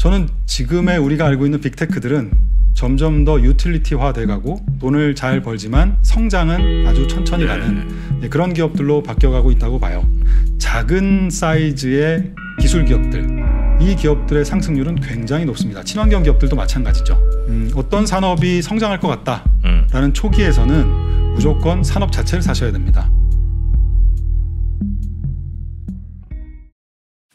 저는 지금의 우리가 알고 있는 빅테크들은 점점 더 유틸리티화 돼가고 돈을 잘 벌지만 성장은 아주 천천히 가는 예, 그런 기업들로 바뀌어가고 있다고 봐요. 작은 사이즈의 기술 기업들 이 기업들의 상승률은 굉장히 높습니다. 친환경 기업들도 마찬가지죠. 음, 어떤 산업이 성장할 것 같다라는 음. 초기에서는 무조건 산업 자체를 사셔야 됩니다.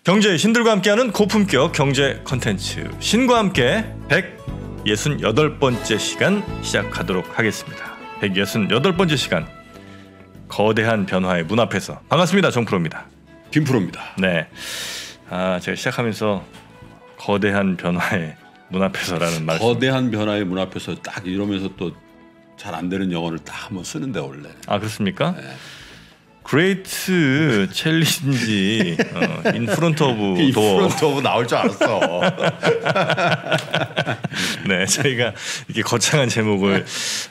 경제의 신들과 함께하는 고품격 경제 컨텐츠 신과 함께 168번째 시간 시작하도록 하겠습니다. 168번째 시간 거대한 변화의 문 앞에서 반갑습니다. 정프로입니다. 김프로입니다. 네. 아, 제가 시작하면서 거대한 변화의 문 앞에서라는 말씀. 거대한 변화의 문 앞에서 딱 이러면서 또 잘 안 되는 영어를 딱 한번 쓰는데 원래. 아, 그렇습니까? 네. Great challenge 어, in front of door front of 나올 줄 알았어. 네, 저희가 이렇게 거창한 제목을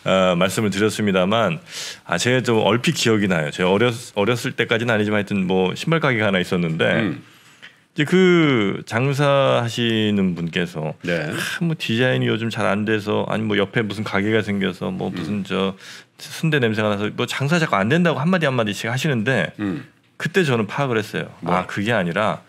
어, 말씀을 드렸습니다만, 아, 제가 좀 얼핏 기억이 나요. 제가 어렸, 어렸을 때까지는 아니지만 하여튼 뭐 신발 가게가 하나 있었는데, 음. 이제 그 장사하시는 분께서, 네. 아, 뭐 디자인이 요즘 잘 안 돼서, 아니 뭐 옆에 무슨 가게가 생겨서, 뭐 무슨 음. 저 순대 냄새가 나서 뭐 장사 자꾸 안 된다고 한마디 한마디씩 하시는데, 음. 그때 저는 파악을 했어요. 뭐? 아, 그게 아니라,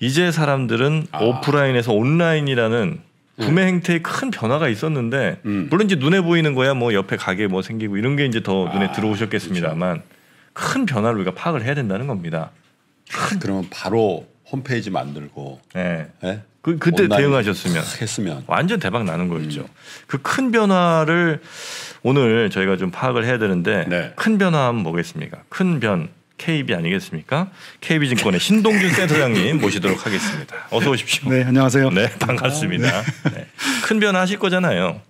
이제 사람들은 아. 오프라인에서 온라인이라는 구매 행태에 큰 변화가 있었는데 음. 물론 이제 눈에 보이는 거야 뭐 옆에 가게 뭐 생기고 이런 게 이제 더 눈에 아, 들어오셨겠습니다만 큰 변화를 우리가 파악을 해야 된다는 겁니다. 그러면 바로 홈페이지 만들고 예. 예? 그 그때 대응하셨으면 탁 했으면 완전 대박 나는 거였죠. 그큰 변화를 오늘 저희가 좀 파악을 해야 되는데 네. 큰 변화하면 뭐겠습니까? 큰 변. KB 아니겠습니까? KB증권의 신동준 센터장님 모시도록 하겠습니다. 어서 오십시오. 네, 안녕하세요. 네, 반갑습니다. 네. 큰 변화 하실 거잖아요.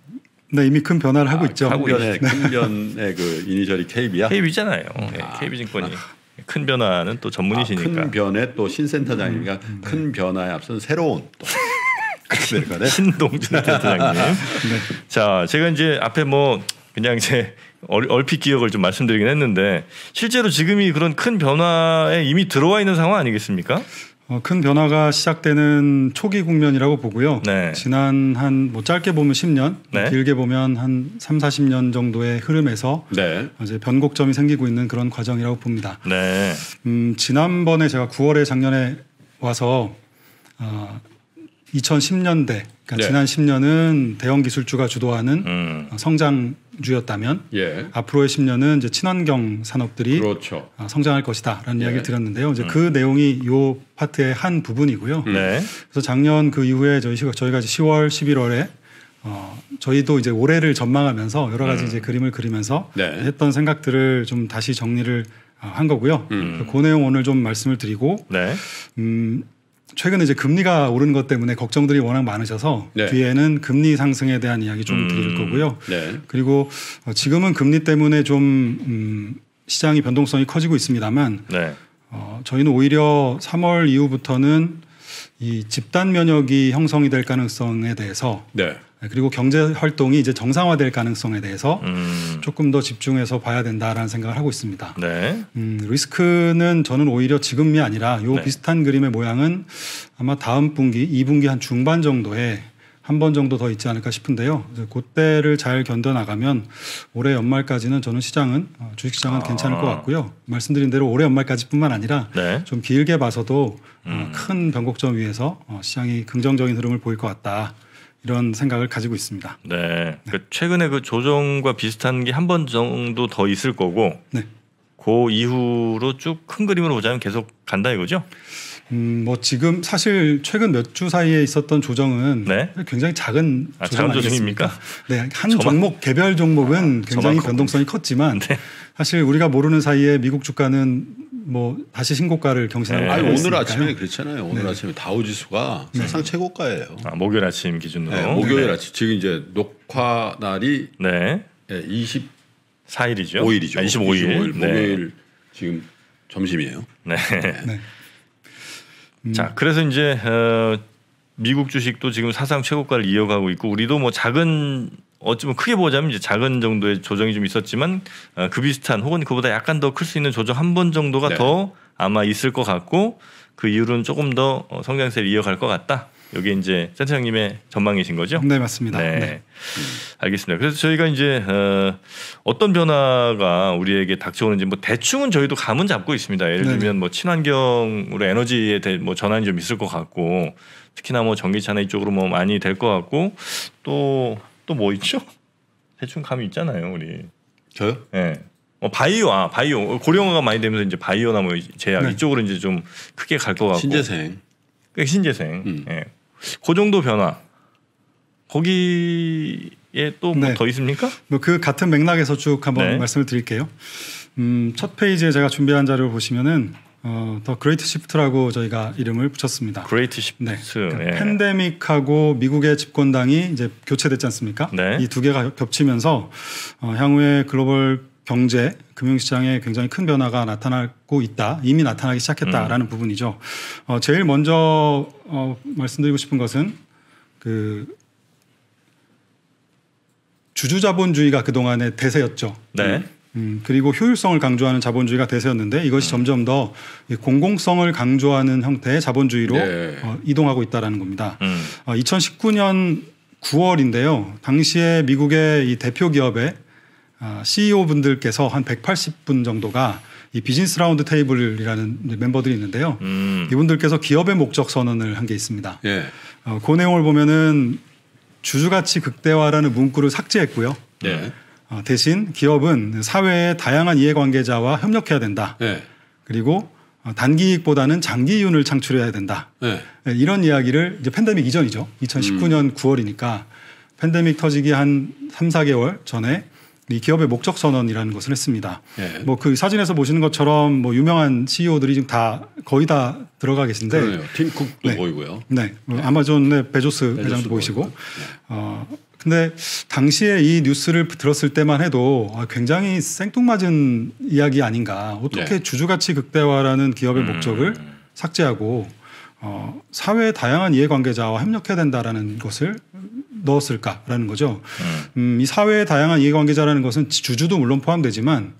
네, 이미 큰 변화를 하고 아, 있죠. 하고 큰 변의 큰 변의 그 이니셜이 KB야. KB잖아요. 네, KB증권이 큰 변화는 또 아, 전문이시니까. 큰 변의 또 신센터장이니까 큰 변화에 앞서는 새로운 또. 신동준 센터장님. 자, 제가 이제 앞에 뭐 그냥 제 얼- 얼핏 기억을 좀 말씀드리긴 했는데 실제로 지금이 그런 큰 변화에 이미 들어와 있는 상황 아니겠습니까? 어, 큰 변화가 시작되는 초기 국면이라고 보고요. 네. 지난 한 뭐 짧게 보면 10년, 네. 길게 보면 한 3, 40년 정도의 흐름에서 네. 이제 변곡점이 생기고 있는 그런 과정이라고 봅니다. 네. 음, 지난번에 제가 9월에 작년에 와서 어, 2010년대, 그러니까 네. 지난 10년은 대형 기술주가 주도하는 음. 어, 성장주였다면 예. 앞으로의 10년은 이제 친환경 산업들이 그렇죠. 어, 성장할 것이다라는 네. 이야기를 드렸는데요. 이제 그 내용이 요 파트의 한 부분이고요. 네. 그래서 작년 그 이후에 저희 시- 저희가 이제 10월, 11월에 어, 저희도 이제 올해를 전망하면서 여러 가지 이제 그림을 그리면서 네. 했던 생각들을 좀 다시 정리를 어, 한 거고요. 그 내용 오늘 좀 말씀을 드리고 네. 음, 최근에 이제 금리가 오른 것 때문에 걱정들이 워낙 많으셔서 네. 뒤에는 금리 상승에 대한 이야기 좀 음. 드릴 거고요. 네. 그리고 어, 지금은 금리 때문에 좀 음, 시장이 변동성이 커지고 있습니다 만 네. 어, 저희는 오히려 3월 이후부터는 이 집단 면역이 형성이 될 가능성에 대해서 네. 그리고 경제 활동이 이제 정상화될 가능성에 대해서 음. 조금 더 집중해서 봐야 된다라는 생각을 하고 있습니다. 네. 음, 리스크는 저는 오히려 지금이 아니라 요 네. 비슷한 그림의 모양은 아마 다음 분기, 2분기 한 중반 정도에 한 번 정도 더 있지 않을까 싶은데요. 그래서 그때를 잘 견뎌 나가면 올해 연말까지는 저는 시장은 어, 주식 시장은 아. 괜찮을 것 같고요. 말씀드린 대로 올해 연말까지뿐만 아니라 네. 좀 길게 봐서도 어, 음. 큰 변곡점 위에서 어, 시장이 긍정적인 흐름을 보일 것 같다 이런 생각을 가지고 있습니다. 네. 그러니까 최근에 그 조정과 비슷한 게 한 번 정도 더 있을 거고 네. 그 이후로 쭉 큰 그림으로 보자면 계속 간다 이거죠? 음, 뭐 지금 사실 최근 몇 주 사이에 있었던 조정은 네. 굉장히 작은 아, 조정 작은? 조정입니까? 네, 한 저만- 종목 개별 종목은 굉장히 저만 변동성이 컸지만 네. 사실 우리가 모르는 사이에 미국 주가는 뭐 다시 신고가를 경신하고 네. 아니 오늘 있으니까요. 아침에 그랬잖아요. 오늘 네. 아침에 다우 지수가 사상 최고가예요. 아, 목요일 아침 기준으로. 네, 목요일 네. 아침 지금 이제 녹화 날이 네. 25일이죠. 4일이죠. 25일이죠. 아, 25일. 네. 목요일 지금 점심이에요. 네. 네. 음. 자, 그래서 이제 어, 미국 주식도 지금 사상 최고가를 이어가고 있고 우리도 뭐 작은 어쩌면 크게 보자면 이제 작은 정도의 조정이 좀 있었지만 어, 그 비슷한 혹은 그보다 약간 더 클 수 있는 조정 한 번 정도가 네. 더 아마 있을 것 같고 그 이후로는 조금 더 어, 성장세를 이어갈 것 같다. 여기 이제 센터장님의 전망이신 거죠? 네, 맞습니다. 네. 네. 알겠습니다. 그래서 저희가 이제 어, 어떤 변화가 우리에게 닥쳐오는지 뭐 대충은 저희도 감은 잡고 있습니다. 예를 네네. 들면 뭐 친환경으로 에너지에 대해 뭐 전환이 좀 있을 것 같고 특히나 뭐 전기차나 이쪽으로 뭐 많이 될 것 같고 또 또 뭐 있죠? 대충 감이 있잖아요, 우리. 저요? 예. 어, 바이오, 아, 바이오. 고령화가 많이 되면서 이제 바이오나 뭐 제약 네. 이쪽으로 이제 좀 크게 갈 것 같고. 신재생. 그 신재생. 음. 예. 그 정도 변화. 거기에 또뭐 네. 더 있습니까? 뭐 그 같은 맥락에서 쭉 한번 네. 말씀을 드릴게요. 음, 첫 페이지에 제가 준비한 자료를 보시면은 어, The Great Shift라고 저희가 이름을 붙였습니다. Great Shift. 네. 그러니까 예. 팬데믹하고 미국의 집권당이 이제 교체됐지 않습니까? 네. 이두 개가 겹치면서 어, 향후에 글로벌 경제, 금융시장에 굉장히 큰 변화가 나타나고 있다. 이미 나타나기 시작했다라는 음. 부분이죠. 어, 제일 먼저 어, 말씀드리고 싶은 것은 그 주주자본주의가 그동안의 대세였죠. 네. 음, 그리고 효율성을 강조하는 자본주의가 대세였는데 이것이 점점 더이 공공성을 강조하는 형태의 자본주의로 네. 어, 이동하고 있다라는 겁니다. 음. 어, 2019년 9월인데요. 당시에 미국의 이 대표 기업의 아, CEO 분들께서 한 180분 정도가 이 비즈니스 라운드 테이블이라는 멤버들이 있는데요. 음. 이분들께서 기업의 목적 선언을 한 게 있습니다. 예. 어, 그 내용을 보면은 주주가치 극대화라는 문구를 삭제했고요. 예. 어, 대신 기업은 사회의 다양한 이해관계자와 협력해야 된다. 예. 그리고 어, 단기이익보다는 장기이윤을 창출해야 된다. 예. 네, 이런 이야기를 이제 팬데믹 이전이죠. 2019년 9월이니까 팬데믹 터지기 한 3, 4개월 전에 이 기업의 목적 선언이라는 것을 했습니다. 예. 뭐그 사진에서 보시는 것처럼 뭐 유명한 CEO들이 지금 다 거의 다 들어가 계신데 그러네요. 팀 쿡도 네. 보이고요. 네, 뭐 아마존의 베조스 베조스 회장도 보이시고, 보이고. 어, 근데 당시에 이 뉴스를 들었을 때만 해도 아, 굉장히 생뚱맞은 이야기 아닌가. 어떻게 네. 주주가치 극대화라는 기업의 음. 목적을 삭제하고 어, 사회의 다양한 이해관계자와 협력해야 된다라는 것을 넣었을까라는 거죠. 음. 음, 이 사회의 다양한 이해관계자라는 것은 주주도 물론 포함되지만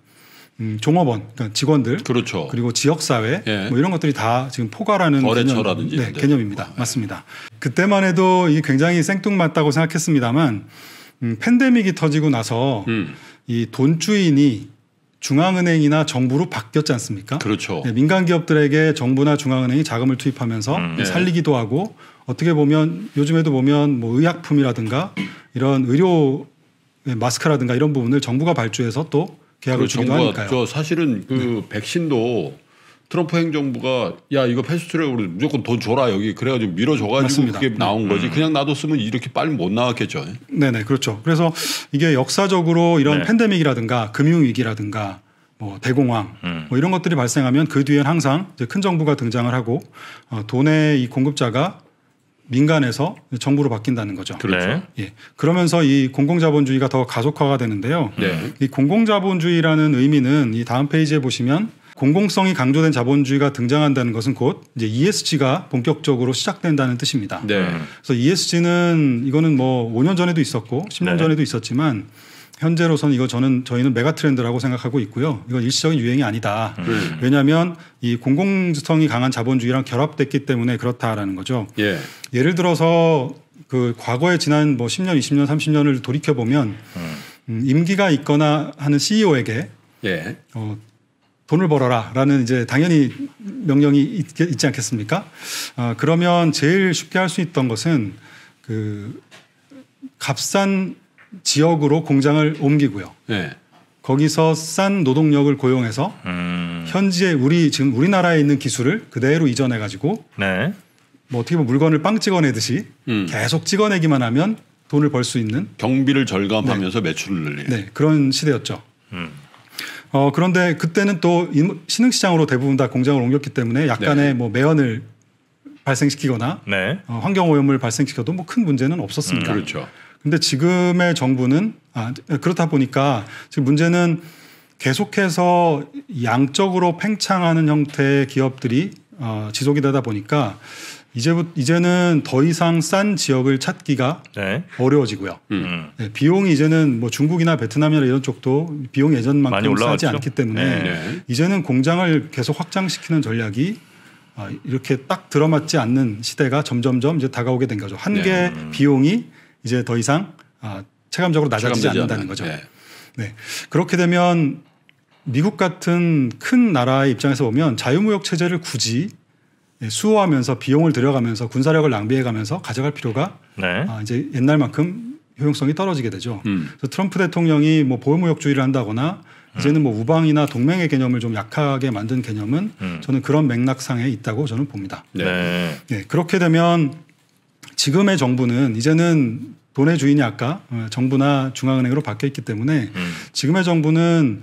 음, 종업원, 그러니까 직원들, 그렇죠. 그리고 지역 사회 예. 뭐 이런 것들이 다 지금 포괄하는 거래처라든지 개념, 네, 데. 개념입니다. 네. 맞습니다. 그때만 해도 이 굉장히 생뚱맞다고 생각했습니다만 음, 팬데믹이 터지고 나서 음. 이 돈주인이 중앙은행이나 정부로 바뀌었지 않습니까? 그렇죠. 네, 민간 기업들에게 정부나 중앙은행이 자금을 투입하면서 음. 네. 살리기도 하고 어떻게 보면 요즘에도 보면 뭐 의약품이라든가 이런 의료 마스크라든가 이런 부분을 정부가 발주해서 또 계약을 그 주기도 정부가 하니까요. 네. 저 사실은 그 백신도 트럼프 행정부가 야 이거 패스트트랙으로 무조건 돈 줘라 여기 그래가지고 밀어줘가지고 맞습니다. 그게 나온 거지 음. 그냥 놔뒀으면 이렇게 빨리 못 나왔겠죠. 네네 그렇죠. 그래서 이게 역사적으로 이런 네. 팬데믹이라든가 금융 위기라든가 뭐 대공황 음. 뭐 이런 것들이 발생하면 그 뒤엔 항상 이제 큰 정부가 등장을 하고 어, 돈의 이 공급자가 민간에서 정부로 바뀐다는 거죠. 그렇죠. 네. 예. 그러면서 이 공공자본주의가 더 가속화가 되는데요. 네. 이 공공자본주의라는 의미는 이 다음 페이지에 보시면 공공성이 강조된 자본주의가 등장한다는 것은 곧 이제 ESG가 본격적으로 시작된다는 뜻입니다. 네. 음. 그래서 ESG는 이거는 뭐 5년 전에도 있었고 10년 네. 전에도 있었지만 현재로서는 이거 저는 저희는 메가 트렌드라고 생각하고 있고요. 이건 일시적인 유행이 아니다. 음. 왜냐하면 이 공공성이 강한 자본주의랑 결합됐기 때문에 그렇다라는 거죠. 예. 예를 들어서 그 과거에 지난 뭐 10년, 20년, 30년을 돌이켜 보면 음, 임기가 있거나 하는 CEO에게 예. 어, 돈을 벌어라라는 이제 당연히 명령이 있, 있지 않겠습니까? 어, 그러면 제일 쉽게 할 수 있던 것은 그 값싼 지역으로 공장을 옮기고요. 예. 거기서 싼 노동력을 고용해서 음. 현지에 우리 지금 우리나라에 있는 기술을 그대로 이전해 가지고 네. 뭐 어떻게 보면 물건을 빵 찍어내듯이 음. 계속 찍어내기만 하면 돈을 벌 수 있는 경비를 절감하면서 매출을 늘리는. 네, 그런 시대였죠. 음. 어, 그런데 그때는 또 인- 신흥 시장으로 대부분 다 공장을 옮겼기 때문에 약간의 네. 뭐 매연을 발생시키거나 네. 어, 환경 오염을 발생시켜도 뭐 큰 문제는 없었습니다. 그렇죠. 근데 지금의 정부는 아, 그렇다 보니까 지금 문제는 계속해서 양적으로 팽창하는 형태의 기업들이 어, 지속이 되다 보니까 이제부 이제는 더 이상 싼 지역을 찾기가 네. 어려워지고요. 음. 네, 비용이 이제는 뭐 중국이나 베트남이나 이런 쪽도 비용 예전만큼. 싸지 않기 때문에 네. 네. 이제는 공장을 계속 확장시키는 전략이 아, 이렇게 딱 들어맞지 않는 시대가 점점점 이제 다가오게 된 거죠. 한개 네. 비용이 이제 더 이상 아, 체감적으로 낮아지지 않는다는 않는. 거죠. 예. 네. 그렇게 되면 미국 같은 큰 나라의 입장에서 보면 자유무역 체제를 굳이 예, 수호하면서 비용을 들여가면서 군사력을 낭비해가면서 가져갈 필요가 네. 아, 이제 옛날만큼 효용성이 떨어지게 되죠. 음. 그래서 트럼프 대통령이 뭐 보호무역주의를 한다거나 이제는 뭐 우방이나 동맹의 개념을 좀 약하게 만든 개념은 음. 저는 그런 맥락상에 있다고 저는 봅니다. 네. 네. 네, 그렇게 되면 지금의 정부는 이제는 돈의 주인이 아까 어, 정부나 중앙은행으로 바뀌어 있기 때문에 음. 지금의 정부는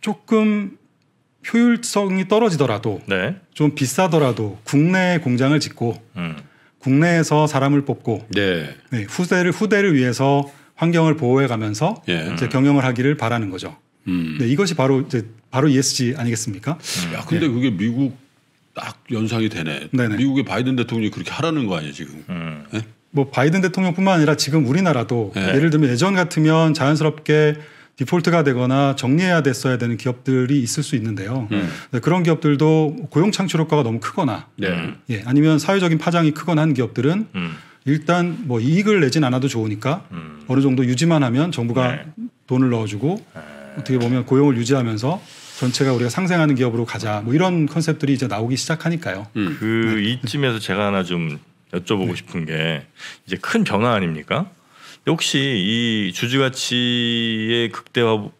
조금 효율성이 떨어지더라도 네. 좀 비싸더라도 국내 공장을 짓고 음. 국내에서 사람을 뽑고 네. 네, 후대를 후대를 위해서 환경을 보호해 가면서 예. 이제 경영을 하기를 바라는 거죠. 음. 네, 이것이 바로 이제 바로 ESG 아니겠습니까? 야, 근데 그게 미국 딱 연상이 되네. 네네. 미국의 바이든 대통령이 그렇게 하라는 거 아니에요, 지금? 음. 뭐 바이든 대통령뿐만 아니라 지금 우리나라도 네. 예를 들면 예전 같으면 자연스럽게 디폴트가 되거나 정리해야 됐어야 되는 기업들이 있을 수 있는데요. 음. 네, 그런 기업들도 고용 창출 효과가 너무 크거나 네. 예, 아니면 사회적인 파장이 크거나 한 기업들은 음. 일단 뭐 이익을 내진 않아도 좋으니까 음. 어느 정도 유지만 하면 정부가 네. 돈을 넣어주고 어떻게 보면 고용을 유지하면서 전체가 우리가 상생하는 기업으로 가자 뭐 이런 컨셉들이 이제 나오기 시작하니까요. 음. 그 이쯤에서 제가 하나 좀 여쭤보고 싶은 게 이제 큰 변화 아닙니까? 혹시 이 주주 가치의 극대화에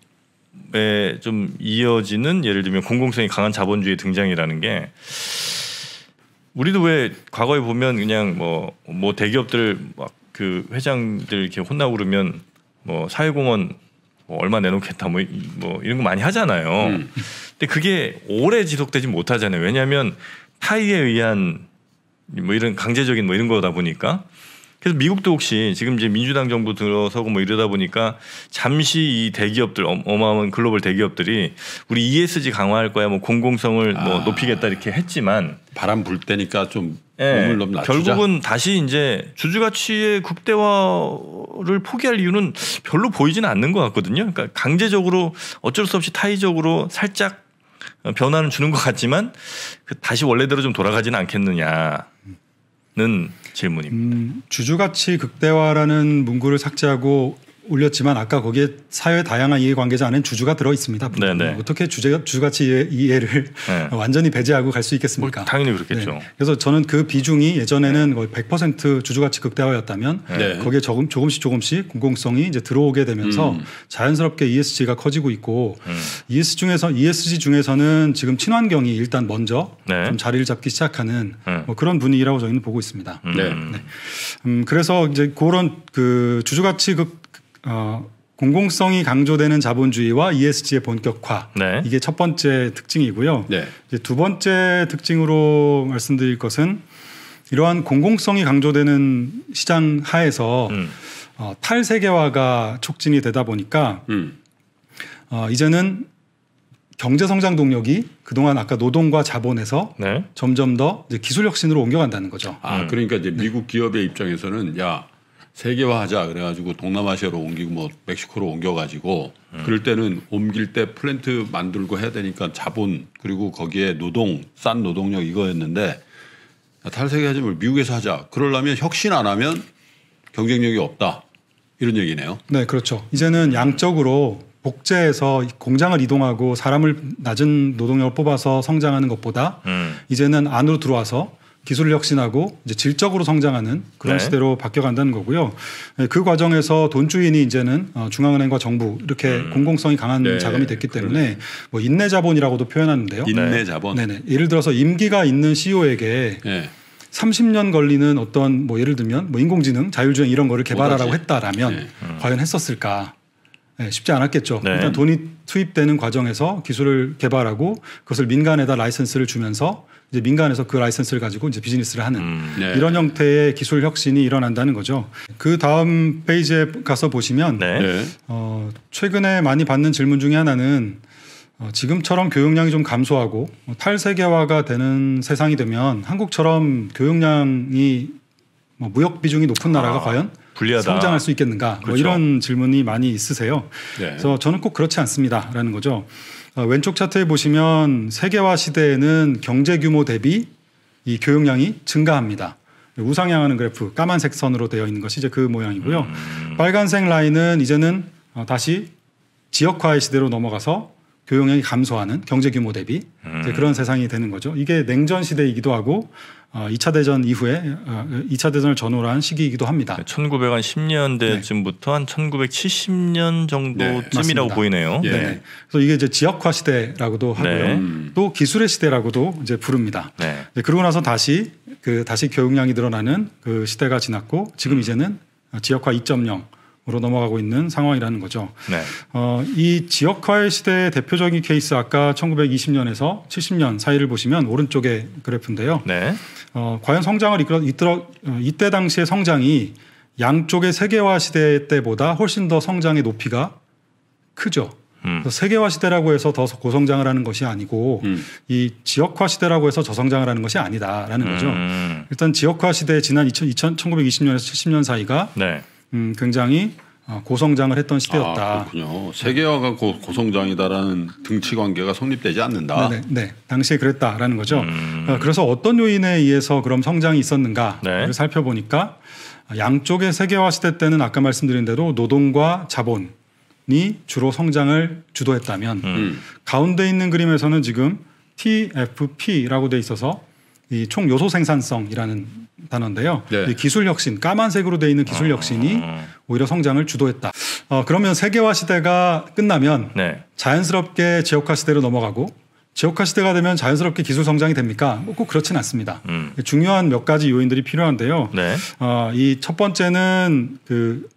좀 이어지는 예를 들면 공공성이 강한 자본주의 등장이라는 게 우리도 왜 과거에 보면 그냥 뭐뭐 대기업들 막 그 회장들 이렇게 혼나고 그러면 뭐 사회공헌 뭐 얼마 내놓겠다 뭐, 이- 뭐 이런 거 많이 하잖아요. 음. 근데 그게 오래 지속되지 못하잖아요. 왜냐하면 타의에 의한 뭐 이런 강제적인 뭐 이런 거다 보니까 그래서 미국도 혹시 지금 이제 민주당 정부 들어서고 뭐 이러다 보니까 잠시 이 대기업들 어- 어마어마한 글로벌 대기업들이 우리 ESG 강화할 거야 뭐 공공성을 뭐 아. 높이겠다 이렇게 했지만 바람 불 때니까 좀 예, 몸을 너무 낮추자. 결국은 다시 이제 주주 가치의 극대화를 포기할 이유는 별로 보이지는 않는 것 같거든요. 그러니까 강제적으로 어쩔 수 없이 타의적으로 살짝 변화는 주는 것 같지만 그 다시 원래대로 좀 돌아가지는 않겠느냐는 질문입니다. 음, 주주 가치 극대화라는 문구를 삭제하고 올렸지만 아까 거기에 사회 다양한 이해관계자 안에 주주가 들어 있습니다. 네네. 어떻게 주제 주주가치 이해- 이해를 네. 완전히 배제하고 갈수뭐 있겠습니까? 당연히 그렇겠죠. 네. 그래서 저는 그 비중이 예전에는 거의 100% 주주가치 극대화였다면 네. 거기에 조금 조금씩 조금씩 공공성이 이제 들어오게 되면서 음. 자연스럽게 ESG가 커지고 있고 음. ESG 중에서 ESG 중에서는 지금 친환경이 일단 먼저 네. 좀 자리를 잡기 시작하는 네. 뭐 그런 분위기라고 저희는 보고 있습니다. 음. 네. 음, 그래서 이제 그런 그 주주가치 극 어, 공공성이 강조되는 자본주의와 ESG의 본격화 네. 이게 첫 번째 특징이고요. 네. 이제 두 번째 특징으로 말씀드릴 것은 이러한 공공성이 강조되는 시장 하에서 음. 어, 탈세계화가 촉진이 되다 보니까 음. 어, 이제는 경제 성장 동력이 그동안 아까 노동과 자본에서 네. 점점 더 이제 기술 혁신으로 옮겨간다는 거죠. 아, 그러니까 이제 미국 기업의 입장에서는 야 세계화하자 그래가지고 동남아시아로 옮기고 뭐 멕시코로 옮겨가지고 그럴 때는 옮길 때 플랜트 만들고 해야 되니까 자본 그리고 거기에 노동 싼 노동력 이거였는데 야, 탈세계하지 말고 미국에서 하자. 그러려면 혁신 안 하면 경쟁력이 없다 이런 얘기네요. 네, 그렇죠. 이제는 양적으로 복제해서 공장을 이동하고 사람을 낮은 노동력을 뽑아서 성장하는 것보다 음. 이제는 안으로 들어와서 기술을 혁신하고 이제 질적으로 성장하는 그런 네. 시대로 바뀌어간다는 거고요. 네, 그 과정에서 돈 주인이 이제는 어, 중앙은행과 정부 이렇게 음. 공공성이 강한 네, 자금이 됐기 때문에 뭐 인내 자본이라고도 표현하는데요. 인내 자본. 네네. 예를 들어서 임기가 있는 CEO에게 예. 30년 걸리는 어떤 뭐 예를 들면 뭐 인공지능, 자율주행 이런 거를 개발하라고. 했다라면 네. 과연 했었을까? 네, 쉽지 않았겠죠. 네. 일단 돈이 투입되는 과정에서 기술을 개발하고 그것을 민간에다 라이선스를 주면서 이제 민간에서 그 라이선스를 가지고 이제 비즈니스를 하는 음. 네. 이런 형태의 기술 혁신이 일어난다는 거죠. 그 다음 페이지에 가서 보시면 네. 네. 어, 최근에 많이 받는 질문 중에 하나는 어, 지금처럼 교육량이 좀 감소하고 어, 탈세계화가 되는 세상이 되면 한국처럼 교육량이 뭐 무역 비중이 높은 나라가 아, 과연 불리하다. 성장할 수 있겠는가? 뭐 그렇죠. 이런 질문이 많이 있으세요. 네. 그래서 저는 꼭 그렇지 않습니다라는 거죠. 어, 왼쪽 차트에 보시면 세계화 시대에는 경제 규모 대비 이 교육량이 증가합니다. 우상향하는 그래프 까만색 선으로 되어 있는 것이 이제 그 모양이고요. 음. 빨간색 라인은 이제는 어, 다시 지역화의 시대로 넘어가서 교육량이 감소하는 경제 규모 대비 음. 그런 세상이 되는 거죠. 이게 냉전 시대이기도 하고 어, 2차 대전 이후에 어, 2차 대전을 전후로 한 시기이기도 합니다. 1910년대쯤부터 한 1970년 정도쯤이라고 맞습니다. 보이네요. 예. 네. 그래서 이게 이제 지역화 시대라고도 하고요. 네. 음. 또 기술의 시대라고도 이제 부릅니다. 네. 네, 그러고 나서 다시 그 다시 교육량이 늘어나는 그 시대가 지났고 지금 이제는 지역화 2.0 으로 넘어가고 있는 상황이라는 거죠. 네. 어, 이 지역화의 시대의 대표적인 케이스 아까 1920년에서 70년 사이를 보시면 오른쪽의 그래프인데요. 네. 어, 과연 성장을 이끌어 이끌어 어, 이때 당시의 성장이 양쪽의 세계화 시대 때보다 훨씬 더 성장의 높이가 크죠. 음. 그래서 세계화 시대라고 해서 더 고성장을 하는 것이 아니고 음. 이 지역화 시대라고 해서 저성장을 하는 것이 아니다라는 거죠. 음. 일단 지역화 시대 지난 2000, 1920년에서 70년 사이가 네. 음, 굉장히 어, 고성장을 했던 시대였다. 아, 그렇군요. 세계화가 고, 고성장이다라는 등치 관계가 성립되지 않는다. 네, 네, 네. 당시에 그랬다라는 거죠. 음. 어, 그래서 어떤 요인에 의해서 그럼 성장이 있었는가를 네. 살펴보니까 양쪽의 세계화 시대 때는 아까 말씀드린 대로 노동과 자본이 주로 성장을 주도했다면 음. 가운데 있는 그림에서는 지금 TFP라고 돼 있어서 이 총 요소 생산성이라는 단어인데요. 네. 이 기술 혁신 까만색으로 돼 있는 기술 혁신이 음. 오히려 성장을 주도했다. 어, 그러면 세계화 시대가 끝나면 네. 자연스럽게 지역화 시대로 넘어가고 지역화 시대가 되면 자연스럽게 기술 성장이 됩니까? 뭐 꼭 그렇진 않습니다. 음. 중요한 몇 가지 요인들이 필요한데요. 네. 어, 이 첫 번째는 그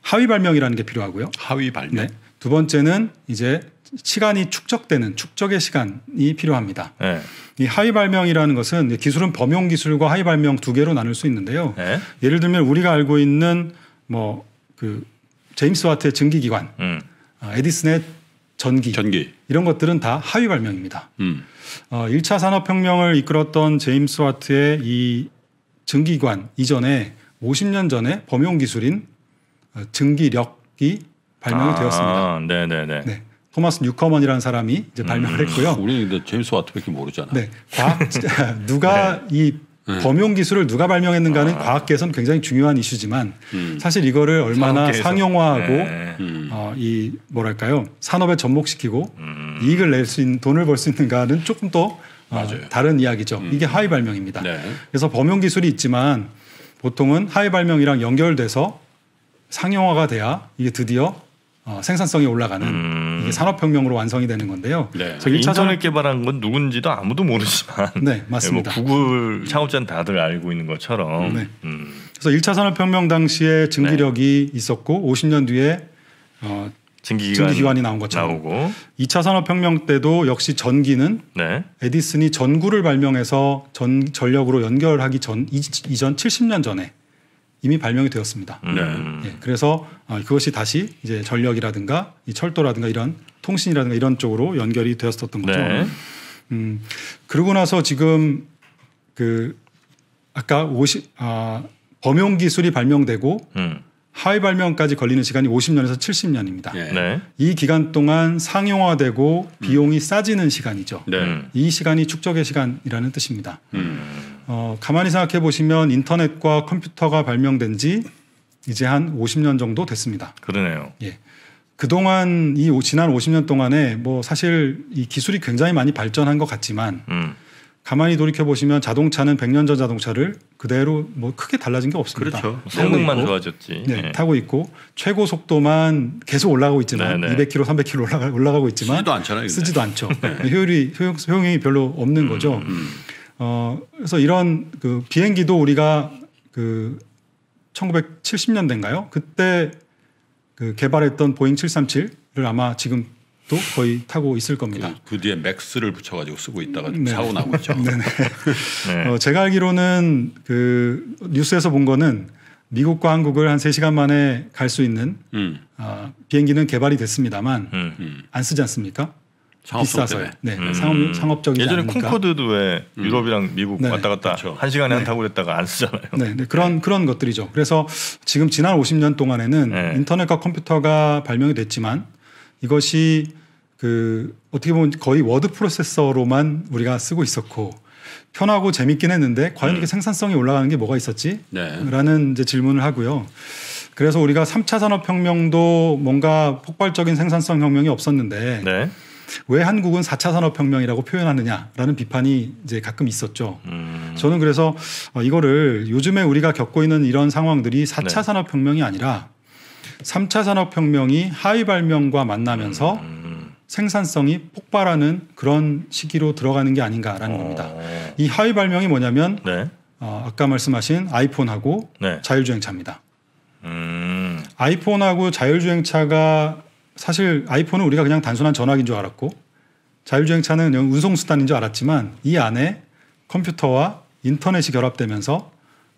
하위 발명이라는 게 필요하고요. 하위 발명. 네. 두 번째는 이제 시간이 축적되는 축적의 시간이 필요합니다. 네. 이 하위 발명이라는 것은 기술은 범용 기술과 하위 발명 두 개로 나눌 수 있는데요. 네. 예를 들면 우리가 알고 있는 뭐 그 제임스 와트의 증기기관, 음. 아, 에디슨의 전기, 전기. 이런 것들은 다 하위 발명입니다. 음. 어, 1차 산업혁명을 이끌었던 제임스 와트의 이 증기관 이전에 50년 전에 범용 기술인 어, 증기력이 발명이 아, 되었습니다. 네, 네, 네. 네. 토마스 뉴커먼이라는 사람이 이제 발명을 음. 했고요. 우리는 근데 제임스 와트밖에 모르잖아. 네. 과학 누가 이 네. 범용 기술을 누가 발명했는가는 과학계에서는 굉장히 중요한 이슈지만 음. 사실 이거를 얼마나 산업계에서. 상용화하고 네. 음. 어, 이 뭐랄까요 산업에 접목시키고 음. 이익을 낼 수 있는 돈을 벌 수 있는가는 조금 더 어. 다른 이야기죠. 이게 하위 발명입니다. 네. 그래서 범용 기술이 있지만 보통은 하위 발명이랑 연결돼서 상용화가 돼야 이게 드디어 어, 생산성이 올라가는 음. 이게 산업혁명으로 완성이 되는 건데요. 네. 그래서 일차 인터넷 산업 개발한 건 누군지도 아무도 모르지만 네, 맞습니다. 뭐 구글 창업자는 다들 알고 있는 것처럼 네. 음. 그래서 1차 산업혁명 당시에 증기력이 있었고 50년 뒤에 어, 증기기관 증기기관이 나온 것처럼 나오고 2차 산업혁명 때도 역시 전기는 네. 에디슨이 전구를 발명해서 전 전력으로 연결하기 전 이, 이전 70년 전에 이미 발명이 되었습니다. 음. 예, 그래서 어, 그것이 다시 이제 전력이라든가 이 철도라든가 이런 통신이라든가 이런 쪽으로 연결이 되었었던 거죠. 네. 음, 그러고 나서 지금 그 아까 50 아, 범용 기술이 발명되고 음. 하위 발명까지 걸리는 시간이 50년에서 70년입니다. 예. 네. 이 기간 동안 상용화되고 비용이 싸지는 시간이죠. 네. 음. 이 시간이 축적의 시간이라는 뜻입니다. 음. 어, 가만히 생각해 보시면 인터넷과 컴퓨터가 발명된 지 이제 한 50년 정도 됐습니다. 그러네요. 예. 그동안 이 오- 지난 50년 동안에 뭐 사실 이 기술이 굉장히 많이 발전한 것 같지만 음. 가만히 돌이켜 보시면 자동차는 100년 전 자동차를 그대로 뭐 크게 달라진 게 없습니다. 그렇죠. 성능만 있고, 좋아졌지. 네, 예. 타고 있고 최고 속도만 계속 올라가고 있지만 네, 네. 200km, 300km 올라가, 올라가고 있지만 쓰지도 않잖아요. 쓰지도 않죠. 효율이 효용, 효용이 별로 없는 거죠. 음. 어, 그래서 이런 그 비행기도 우리가 그 1970년대인가요? 그때 그 개발했던 보잉 737을 아마 지금 도 거의 타고 있을 겁니다. 그, 그 뒤에 맥스를 붙여가지고 쓰고 있다가 좀 네. 사고 나고 있죠. 네. 어, 제가 알기로는 그 뉴스에서 본 거는 미국과 한국을 한 3시간 만에 갈 수 있는 음. 아, 비행기는 개발이 됐습니다만 음. 음. 안 쓰지 않습니까? 비싸서요. 네, 음. 상업, 상업적이지 예전에 않으니까. 콩코드도 왜 유럽이랑 미국 네. 왔다 갔다 그렇죠. 한 시간에 한 네. 타고 그랬다가 안 쓰잖아요. 네, 네, 그런 그런 것들이죠. 그래서 지금 지난 50년 동안에는 네. 인터넷과 컴퓨터가 발명이 됐지만 이것이 그 어떻게 보면 거의 워드 프로세서로만 우리가 쓰고 있었고 편하고 재밌긴 했는데 과연 이게 생산성이 올라가는 게 뭐가 있었지? 네. 라는 이제 질문을 하고요. 그래서 우리가 3차 산업혁명도 뭔가 폭발적인 생산성 혁명이 없었는데 네. 왜 한국은 4차 산업혁명이라고 표현하느냐라는 비판이 이제 가끔 있었죠. 음. 저는 그래서 어, 이거를 요즘에 우리가 겪고 있는 이런 상황들이 4차 네. 산업혁명이 아니라 3차 산업혁명이 하위 발명과 만나면서 음. 생산성이 폭발하는 그런 시기로 들어가는 게 아닌가라는 겁니다. 어. 이 하위 발명이 뭐냐면 네. 어, 아까 말씀하신 아이폰하고 네. 자율주행차입니다. 음. 아이폰하고 자율주행차가 사실 아이폰은 우리가 그냥 단순한 전화기인 줄 알았고 자율주행차는 그냥 운송수단인 줄 알았지만 이 안에 컴퓨터와 인터넷이 결합되면서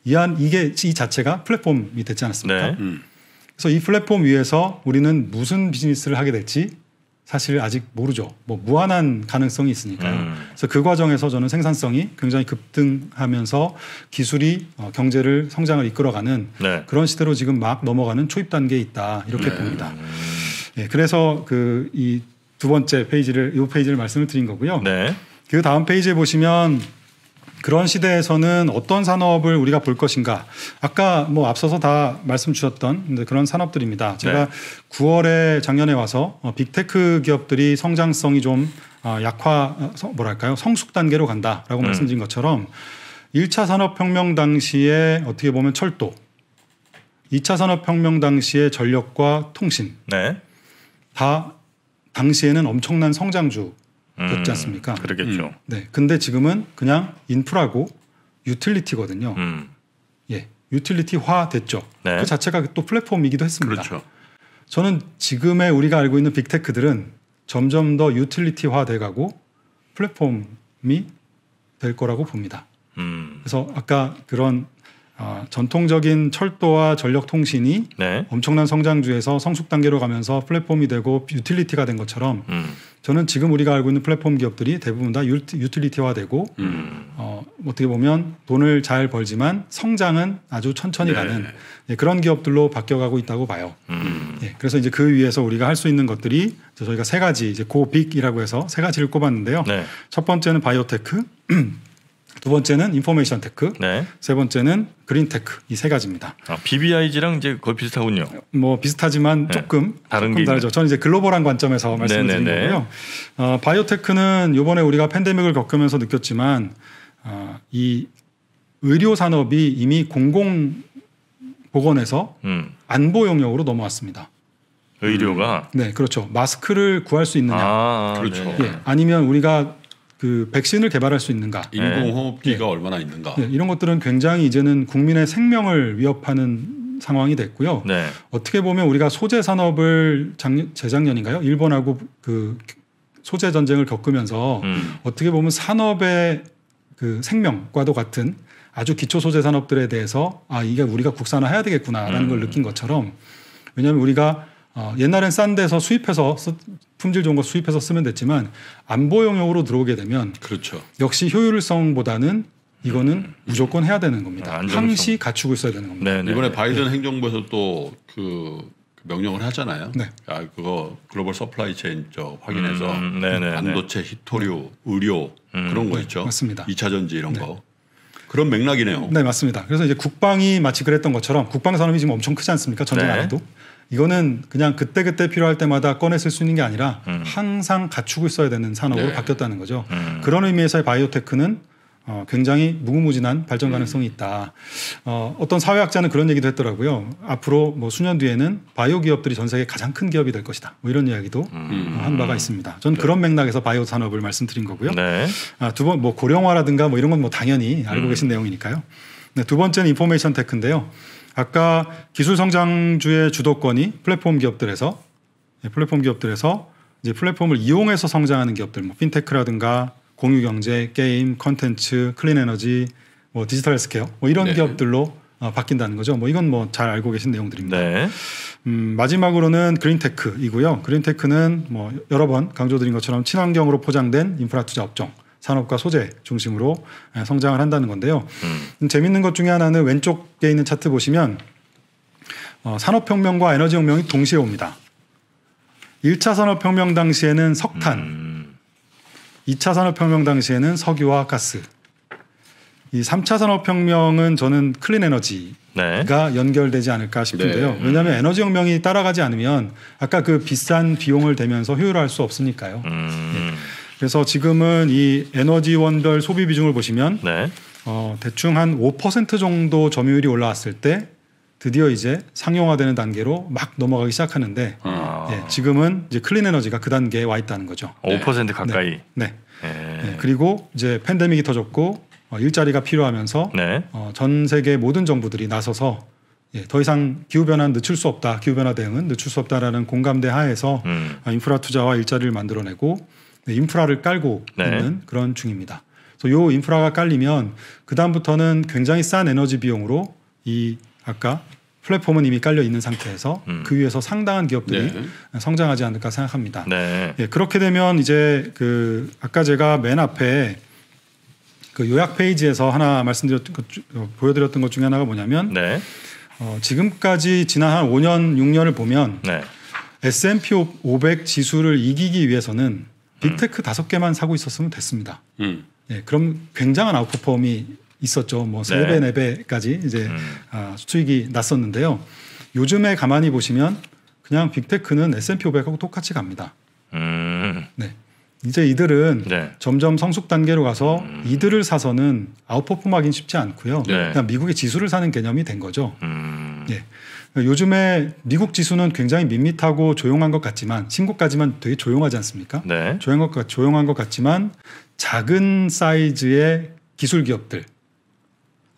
이 안 이게 이 자체가 플랫폼이 됐지 않았습니까? 네. 음. 그래서 이 플랫폼 위에서 우리는 무슨 비즈니스를 하게 될지 사실 아직 모르죠. 뭐 무한한 가능성이 있으니까요. 음. 그래서 그 과정에서 저는 생산성이 굉장히 급등하면서 기술이 어, 경제를 성장을 이끌어가는 네. 그런 시대로 지금 막 넘어가는 초입 단계에 있다 이렇게 네. 봅니다. 예, 그래서 그 이 두 번째 페이지를 이 페이지를 말씀을 드린 거고요. 네. 그 다음 페이지에 보시면 그런 시대에서는 어떤 산업을 우리가 볼 것인가. 아까 뭐 앞서서 다 말씀 주셨던 그런 산업들입니다. 제가 네. 9월에 작년에 와서 어, 빅테크 기업들이 성장성이 좀 어, 약화 뭐랄까요 성숙 단계로 간다라고 음. 말씀드린 것처럼 1차 산업혁명 당시에 어떻게 보면 철도, 2차 산업혁명 당시에 전력과 통신 네. 다 당시에는 엄청난 성장주 음. 였지 않습니까? 그러겠죠. 네. 근데 지금은 그냥 인프라고 유틸리티거든요. 음. 예. 유틸리티화 됐죠. 네. 그 자체가 또 플랫폼이기도 했습니다. 그렇죠. 저는 지금의 우리가 알고 있는 빅테크들은 점점 더 유틸리티화 돼 가고 플랫폼이 될 거라고 봅니다. 음. 그래서 아까 그런 아, 전통적인 철도와 전력 통신이 네. 엄청난 성장주에서 성숙 단계로 가면서 플랫폼이 되고 유틸리티가 된 것처럼 음. 저는 지금 우리가 알고 있는 플랫폼 기업들이 대부분 다 유틸리티화되고 음. 어, 어떻게 보면 돈을 잘 벌지만 성장은 아주 천천히 네. 가는 예, 그런 기업들로 바뀌어가고 있다고 봐요. 음. 예, 그래서 이제 그 위에서 우리가 할 수 있는 것들이 저희가 세 가지 이제 Go BIG이라고 해서 세 가지를 꼽았는데요. 네. 첫 번째는 바이오테크, 두 번째는 information tech, 네. 세 번째는 green tech 이 세 가지입니다. 아, BBIG랑 이제 거의 비슷하군요. 뭐 비슷하지만 네. 조금 다른 조금 게 다르죠. 저는 이제 글로벌한 관점에서 말씀을 드린 네네네. 거고요. 어, biotech는 이번에 우리가 팬데믹을 겪으면서 느꼈지만 어, 이 의료 산업이 이미 공공 보건에서 음. 안보 영역으로 넘어왔습니다. 의료가 네, 그렇죠. 마스크를 구할 수 있느냐, 아, 그렇죠. 네. 예, 아니면 우리가 그 백신을 개발할 수 있는가, 인공호흡기가 얼마나 있는가. 예, 이런 것들은 굉장히 이제는 국민의 생명을 위협하는 상황이 됐고요. 네. 어떻게 보면 우리가 소재 산업을 작년, 재작년인가요? 일본하고 그 소재 전쟁을 겪으면서 음. 어떻게 보면 산업의 그 생명과도 같은 아주 기초 소재 산업들에 대해서 아 이게 우리가 국산화해야 되겠구나라는 음. 걸 느낀 것처럼 왜냐하면 우리가 어, 옛날엔 싼 데서 수입해서 쓰- 품질 좋은 거 수입해서 쓰면 됐지만 안보 영역으로 들어오게 되면 그렇죠. 역시 효율성보다는 이거는 무조건 해야 되는 겁니다. 아. 항시 갖추고 있어야 되는 겁니다. 네, 네. 이번에 바이든 행정부에서 또그 명령을 하잖아요. 네. 아 그거 global supply chain 저 확인해서 음, 네네네. 반도체, 히토류, 의료 음. 그런 거 네, 있죠. 맞습니다. 2차 전지 이런 거. 그런 맥락이네요. 네, 맞습니다. 그래서 이제 국방이 마치 그랬던 것처럼 국방 산업이 지금 엄청 크지 않습니까? 전쟁 네. 안 해도. 이거는 그냥 그때그때 필요할 때마다 꺼내 쓸 수 있는 게 아니라 음. 항상 갖추고 있어야 되는 산업으로 네. 바뀌었다는 거죠. 음. 그런 의미에서의 바이오테크는 어, 굉장히 무궁무진한 발전 가능성이 있다. 어, 어떤 사회학자는 그런 얘기도 했더라고요. 앞으로 뭐 수년 뒤에는 바이오 기업들이 전 세계 가장 큰 기업이 될 것이다. 뭐 이런 이야기도 음. 어, 한 바가 있습니다. 전 그런 맥락에서 바이오 산업을 말씀드린 거고요. 네. 아, 두번 뭐 고령화라든가 뭐 이런 건 뭐 당연히 알고 음. 계신 내용이니까요. 네, 두 번째는 information tech인데요. 아까 기술 성장주의 주도권이 플랫폼 기업들에서 네, 플랫폼 기업들에서 이제 플랫폼을 이용해서 성장하는 기업들, 뭐 핀테크라든가 공유 경제, 게임, 컨텐츠, clean energy, 뭐 디지털 헬스케어 뭐 이런 네. 기업들로 어, 바뀐다는 거죠. 뭐 이건 뭐 잘 알고 계신 내용들입니다. 네. 음, 마지막으로는 green tech이고요. green tech는 뭐 여러 번 강조드린 것처럼 친환경으로 포장된 인프라 투자 업종, 산업과 소재 중심으로 예, 성장을 한다는 건데요. 음. 음, 재밌는 것 중에 하나는 왼쪽에 있는 차트 보시면 어, 산업혁명과 에너지혁명이 동시에 옵니다. 1차 산업혁명 당시에는 석탄, 음. 2차 산업혁명 당시에는 석유와 가스, 이 3차 산업혁명은 저는 클린 에너지 네. 가 연결되지 않을까 싶은데요. 네. 왜냐하면 에너지 혁명이 따라가지 않으면 아까 그 비싼 비용을 대면서 효율화할 수 없으니까요. 음. 그래서 지금은 이 에너지원별 소비 비중을 보시면 네. 어, 대충 한 5% 정도 점유율이 올라왔을 때 드디어 이제 상용화되는 단계로 막 넘어가기 시작하는데 아. 예, 지금은 이제 클린 에너지가 그 단계에 와 있다는 거죠. 5% 가까이. 네. 네. 예, 그리고 이제 팬데믹이 터졌고 어, 일자리가 필요하면서 네. 어, 전 세계 모든 정부들이 나서서 예, 더 이상 기후 변화는 늦출 수 없다, 기후 변화 대응은 늦출 수 없다라는 공감대 하에서 음. 어, 인프라 투자와 일자리를 만들어내고 네, 인프라를 깔고 네. 있는 그런 중입니다. 그래서 요 인프라가 깔리면 그 다음부터는 굉장히 싼 에너지 비용으로 이 아까 플랫폼은 이미 깔려 있는 상태에서 음. 그 위에서 상당한 기업들이 네. 성장하지 않을까 생각합니다. 네. 예, 그렇게 되면 이제 그 아까 제가 맨 앞에 그 요약 페이지에서 하나 말씀드렸던 것, 주- 어, 보여드렸던 것 중에 하나가 뭐냐면 네. 어, 지금까지 지난 한 5년 6년을 보면 네. S&P 500 지수를 이기기 위해서는 빅테크 다섯 개만 사고 있었으면 됐습니다. 음. 예, 그럼 굉장한 아웃퍼폼이 있었죠. 뭐세 네. 배, 네 배까지 이제 음. 아, 수익이 났었는데요. 요즘에 가만히 보시면 그냥 빅테크는 S&P 500하고 똑같이 갑니다. 음. 네. 이제 이들은 네. 점점 성숙 단계로 가서 음. 이들을 사서는 아웃퍼폼하기는 쉽지 않고요. 네. 그냥 미국의 지수를 사는 개념이 된 거죠. 음. 예. 요즘에 미국 지수는 굉장히 밋밋하고 조용한 것 같지만 신고까지만 되게 조용하지 않습니까? 네. 조용한 것, 같- 조용한 것 같지만 작은 사이즈의 기술 기업들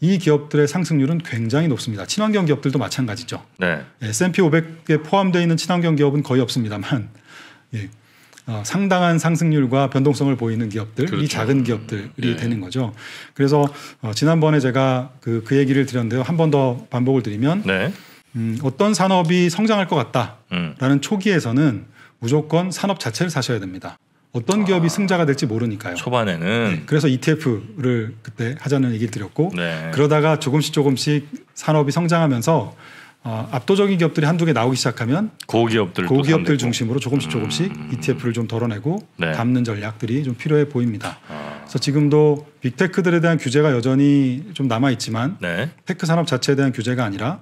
이 기업들의 상승률은 굉장히 높습니다. 친환경 기업들도 마찬가지죠. 네. S&P 500에 포함되어 있는 친환경 기업은 거의 없습니다만 예, 어, 상당한 상승률과 변동성을 보이는 기업들, 이 그렇죠. 작은 기업들이 네. 되는 거죠. 그래서 어, 지난번에 제가 그, 그 얘기를 드렸는데요. 한 번 더 반복을 드리면 네. 음, 어떤 산업이 성장할 것 음. 같다라는 초기에서는 무조건 산업 자체를 사셔야 됩니다. 어떤 기업이 승자가 될지 모르니까요. 초반에는 그래서 ETF를 그때 하자는 얘기를 드렸고 네. 그러다가 조금씩 조금씩 산업이 성장하면서 어, 압도적인 기업들이 한두 개 나오기 시작하면 그 기업들 그 기업들 중심으로 조금씩 조금씩 음. ETF를 좀 덜어내고 네. 담는 전략들이 좀 필요해 보입니다. 아. 그래서 지금도 빅테크들에 대한 규제가 여전히 좀 남아 있지만 네. tech 산업 자체에 대한 규제가 아니라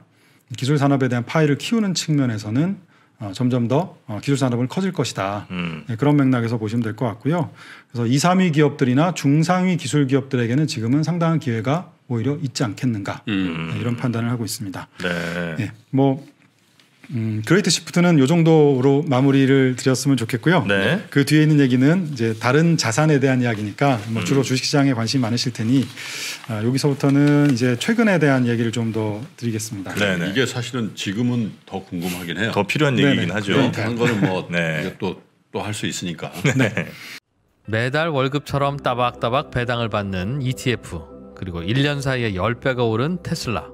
기술 산업에 대한 파이를 키우는 측면에서는 어, 점점 더 어, 기술 산업은 커질 것이다. 음. 네, 그런 맥락에서 보시면 될 것 같고요. 그래서 2, 3위 기업들이나 중상위 기술 기업들에게는 지금은 상당한 기회가 오히려 있지 않겠는가 음. 네, 이런 판단을 하고 있습니다. 네. 예, 뭐 음, great shift는 요 정도로 마무리를 드렸으면 좋겠고요. 네. 그 뒤에 있는 얘기는 이제 다른 자산에 대한 이야기니까 뭐 음. 주로 주식시장에 관심이 많으실 테니 아, 여기서부터는 이제 최근에 대한 얘기를 좀 더 드리겠습니다. 네, 네. 이게 사실은 지금은 더 궁금하긴 해요. 더 필요한 네네. 얘기긴 하죠. 그러니까. 다른 거는 뭐 네. 또또 할 수 있으니까. 네. 매달 월급처럼 따박따박 배당을 받는 ETF 그리고 1년 사이에 10배가 오른 테슬라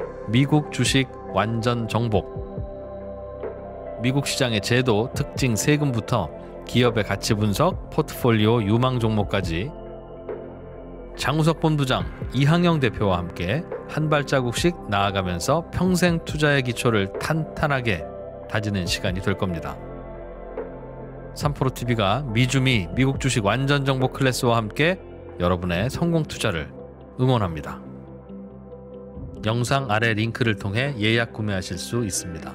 미국 주식 완전 정복. 미국 시장의 제도, 특징, 세금부터 기업의 가치 분석, 포트폴리오 유망 종목까지 장우석 본부장, 이항영 대표와 함께 한 발자국씩 나아가면서 평생 투자의 기초를 탄탄하게 다지는 시간이 될 겁니다. 삼프로 TV가 미주미 미국 주식 완전 정보 클래스와 함께 여러분의 성공 투자를 응원합니다. 영상 아래 링크를 통해 예약 구매하실 수 있습니다.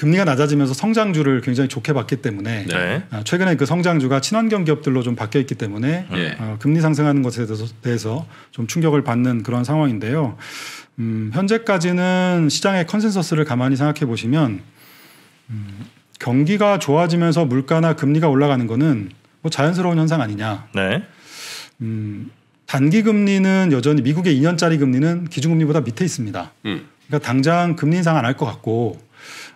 금리가 낮아지면서 성장주를 굉장히 좋게 봤기 때문에 네. 아, 최근에 그 성장주가 친환경 기업들로 좀 바뀌어 있기 때문에 예. 어, 금리 상승하는 것에 대해서, 대해서 좀 충격을 받는 그런 상황인데요. 음, 현재까지는 시장의 컨센서스를 가만히 생각해 보시면 음, 경기가 좋아지면서 물가나 금리가 올라가는 거는 뭐 자연스러운 현상 아니냐. 네. 음, 단기 금리는 여전히 미국의 2년짜리 금리는 기준금리보다 밑에 있습니다. 음. 그러니까 당장 금리 인상 안 할 것 같고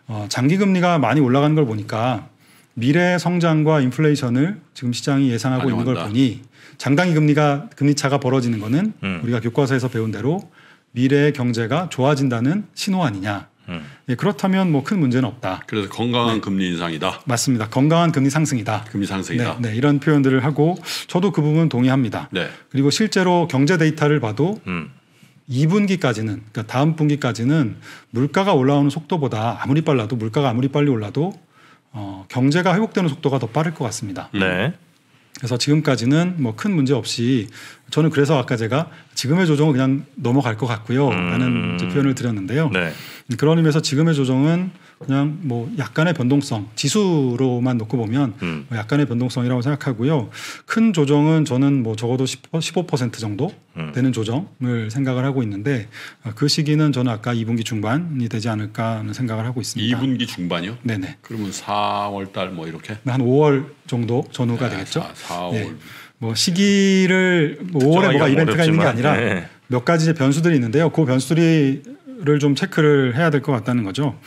어, 장기 금리가 많이 올라가는 걸 보니까 미래 성장과 인플레이션을 지금 시장이 예상하고 있는 걸 반영한다. 보니 장단기 금리가 금리 차가 벌어지는 거는 음. 우리가 교과서에서 배운 대로 미래의 경제가 좋아진다는 신호 아니냐. 음. 예, 그렇다면 뭐 큰 문제는 없다. 그래서 건강한 금리 인상이다. 맞습니다. 건강한 금리 상승이다. 금리 상승이다. 네, 네, 이런 표현들을 하고 저도 그 부분 동의합니다. 네. 그리고 실제로 경제 데이터를 봐도 음. 2분기까지는 그러니까 다음 분기까지는 물가가 올라오는 속도보다 아무리 빨라도 물가가 아무리 빨리 올라도 어, 경제가 회복되는 속도가 더 빠를 것 같습니다. 네. 그래서 지금까지는 뭐 큰 문제 없이 저는 그래서 아까 제가 지금의 조정은 그냥 넘어갈 것 같고요. 음. 라는 표현을 드렸는데요. 네. 그런 의미에서 지금의 조정은 그냥 뭐 약간의 변동성 지수로만 놓고 보면 음. 뭐 약간의 변동성이라고 생각하고요. 큰 조정은 저는 뭐 적어도 10, 15% 정도 음. 되는 조정을 생각을 하고 있는데 어, 그 시기는 저는 아까 2분기 중반이 되지 않을까 하는 생각을 하고 있습니다. 2분기 중반이요? 네네. 그러면 4월 달 뭐 이렇게 한 5월 정도 전후가 네, 되겠죠. 4, 4월 네. 뭐 시기를 뭐 5월에 뭐가 이벤트가 있는 게 어렵지만, 아니라 네. 몇 가지 변수들이 있는데요. 그 변수들을 좀 체크를 해야 될 것 같다는 거죠.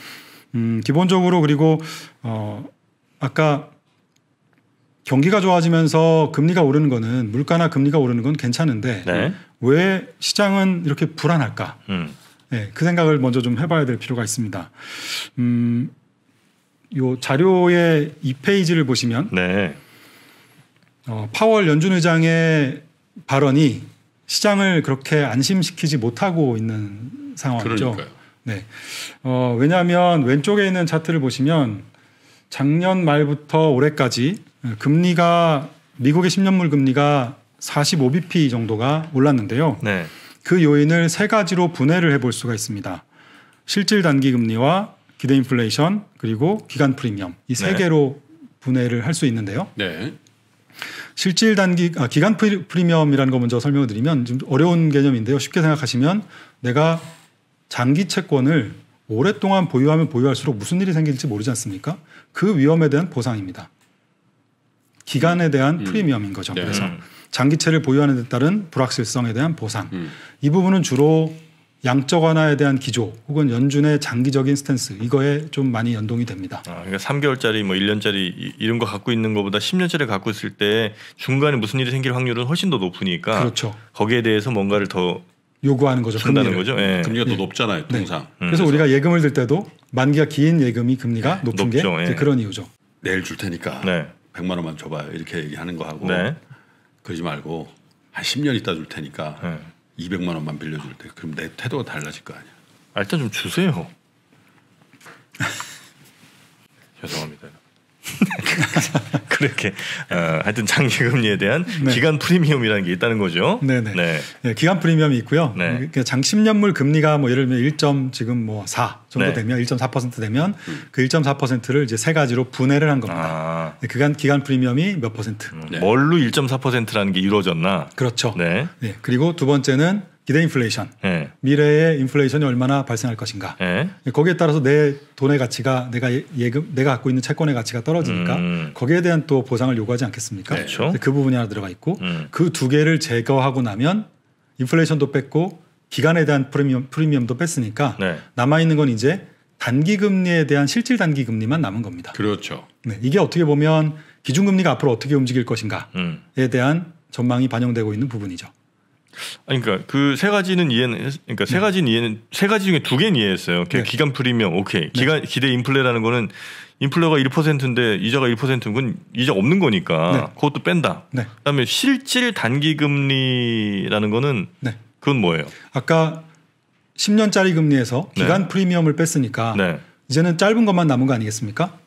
음, 기본적으로 그리고 어 아까 경기가 좋아지면서 금리가 오르는 거는 물가나 금리가 오르는 건 괜찮은데 네. 왜 시장은 이렇게 불안할까? 음. 네, 그 생각을 먼저 좀 해봐야 될 필요가 있습니다. 음, 요 자료의 2페이지를 보시면 네. 어, 파월 연준 의장의 발언이 시장을 그렇게 안심시키지 못하고 있는 상황이죠. 그러니까요. 네. 어, 왜냐하면 왼쪽에 있는 차트를 보시면 작년 말부터 올해까지 금리가 미국의 10년물 금리가 45bp 정도가 올랐는데요. 네. 그 요인을 세 가지로 분해를 해볼 수가 있습니다. 실질 단기 금리와 기대 인플레이션 그리고 기간 프리미엄 이세 네. 개로 분해를 할 수 있는데요. 네. 실질 단기 아, 기간 프리- 프리미엄이라는 거 먼저 설명을 드리면 좀 어려운 개념인데요. 쉽게 생각하시면 내가 장기 채권을 오랫동안 보유하면 보유할수록 무슨 일이 생길지 모르지 않습니까? 그 위험에 대한 보상입니다. 기간에 대한 음. 프리미엄인 거죠. 네. 그래서 음. 장기채를 보유하는 데 따른 불확실성에 대한 보상. 음. 이 부분은 주로 양적 완화에 대한 기조 혹은 연준의 장기적인 스탠스 이거에 좀 많이 연동이 됩니다. 아, 그러니까 3개월짜리 뭐 1년짜리 이- 이런 거 갖고 있는 것보다 10년짜리 갖고 있을 때 중간에 무슨 일이 생길 확률은 훨씬 더 높으니까 그렇죠. 거기에 대해서 뭔가를 더 요구하는 거죠. 준다는 금리를. 거죠. 예. 금리가 예. 더 높잖아요, 네. 통상. 음, 그래서 우리가 예금을 들 때도 만기가 긴 예금이 금리가 높은 게 높죠, 예. 이제 그런 이유죠. 내일 줄 테니까 네. 100만 원만 줘봐요. 이렇게 얘기하는 거 하고 네. 그러지 말고 한 10년 있다 줄 테니까 네. 200만 원만 빌려줄 때 그럼 내 태도가 달라질 거 아니야. 아, 일단 좀 주세요. 죄송합니다. 그렇게 어, 하여튼 장기 금리에 대한 네. 기간 프리미엄이라는 게 있다는 거죠. 네네. 네. 예, 기간 프리미엄이 있고요. 네. 그러니까 장 10년물 금리가 뭐 예를 들면 1점 지금 뭐 4 정도 네. 되면 1.4% 되면 그 1.4%를 이제 세 가지로 분해를 한 겁니다. 아, 네, 그간 기간 프리미엄이 몇 퍼센트? 음, 네. 뭘로 1.4%라는 게 이루어졌나? 그렇죠. 네. 예, 그리고 두 번째는 기대 인플레이션. 네. 미래의 인플레이션이 얼마나 발생할 것인가. 네. 거기에 따라서 내 돈의 가치가 내가 예- 예금 내가 갖고 있는 채권의 가치가 떨어지니까 음. 거기에 대한 또 보상을 요구하지 않겠습니까? 그렇죠. 그 부분이 하나 들어가 있고 음. 그두 개를 제거하고 나면 인플레이션도 뺐고 기간에 대한 프리미엄 프리미엄도 뺐으니까 네. 남아 있는 건 이제 단기 금리에 대한 실질 단기 금리만 남은 겁니다. 그렇죠. 네, 이게 어떻게 보면 기준금리가 앞으로 어떻게 움직일 것인가에 음. 대한 전망이 반영되고 있는 부분이죠. 아니 그러니까 그 세 가지는 이해는 했- 그러니까 세 가지는 이해는 세 가지 중에 두 개는 이해했어요. 그 네. 기간 프리미엄 오케이. 기간 기대 인플레라는 거는 인플레가 1%인데 이자가 1%는 그건 이자 없는 거니까 네. 그것도 뺀다. 네. 그다음에 실질 단기 금리라는 거는 네. 그건 뭐예요? 아까 10년짜리 금리에서 네. 기간 프리미엄을 뺐으니까 네. 이제는 짧은 것만 남은 거 아니겠습니까?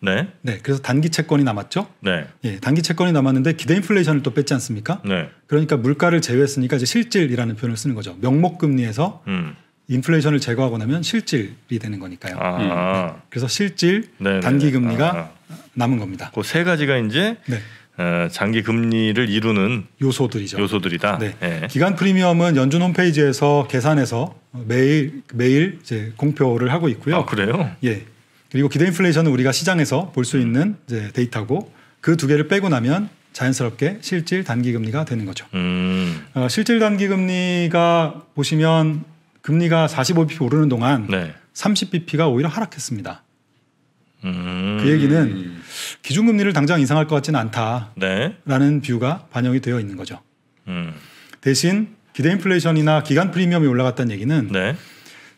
네. 네. 그래서 단기 채권이 남았죠. 네. 예, 단기 채권이 남았는데 기대 인플레이션을 또 뺐지 않습니까? 네. 그러니까 물가를 제외했으니까 이제 실질이라는 표현을 쓰는 거죠. 명목 금리에서 음. 인플레이션을 제거하고 나면 실질이 되는 거니까요. 아. 그래서 실질 네, 네. 단기 금리가 아, 남은 겁니다. 그 세 가지가 이제 네. 어, 장기 금리를 이루는 요소들이죠. 요소들이다. 네. 예. 기간 프리미엄은 연준 홈페이지에서 계산해서 매일 매일 이제 공표를 하고 있고요. 아, 그래요? 예. 그리고 기대 인플레이션은 우리가 시장에서 볼 수 있는 데이터고 그 두 개를 빼고 나면 자연스럽게 실질 단기 금리가 되는 거죠. 음. 어, 실질 단기 금리가 보시면 금리가 45bp 오르는 동안 네. 30bp가 오히려 하락했습니다. 음. 그 얘기는 기준금리를 당장 인상할 것 같지는 않다라는 네. 뷰가 반영이 되어 있는 거죠. 음. 대신 기대 인플레이션이나 기간 프리미엄이 올라갔다는 얘기는 네.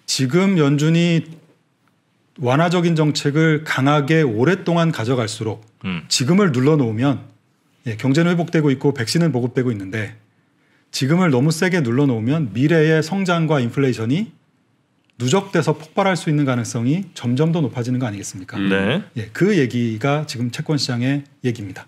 지금 연준이 완화적인 정책을 강하게 오랫동안 가져갈수록 음. 지금을 눌러놓으면 예, 경제는 회복되고 있고 백신은 보급되고 있는데 지금을 너무 세게 눌러놓으면 미래의 성장과 인플레이션이 누적돼서 폭발할 수 있는 가능성이 점점 더 높아지는 거 아니겠습니까? 음. 네. 예, 그 얘기가 지금 채권 시장의 얘기입니다.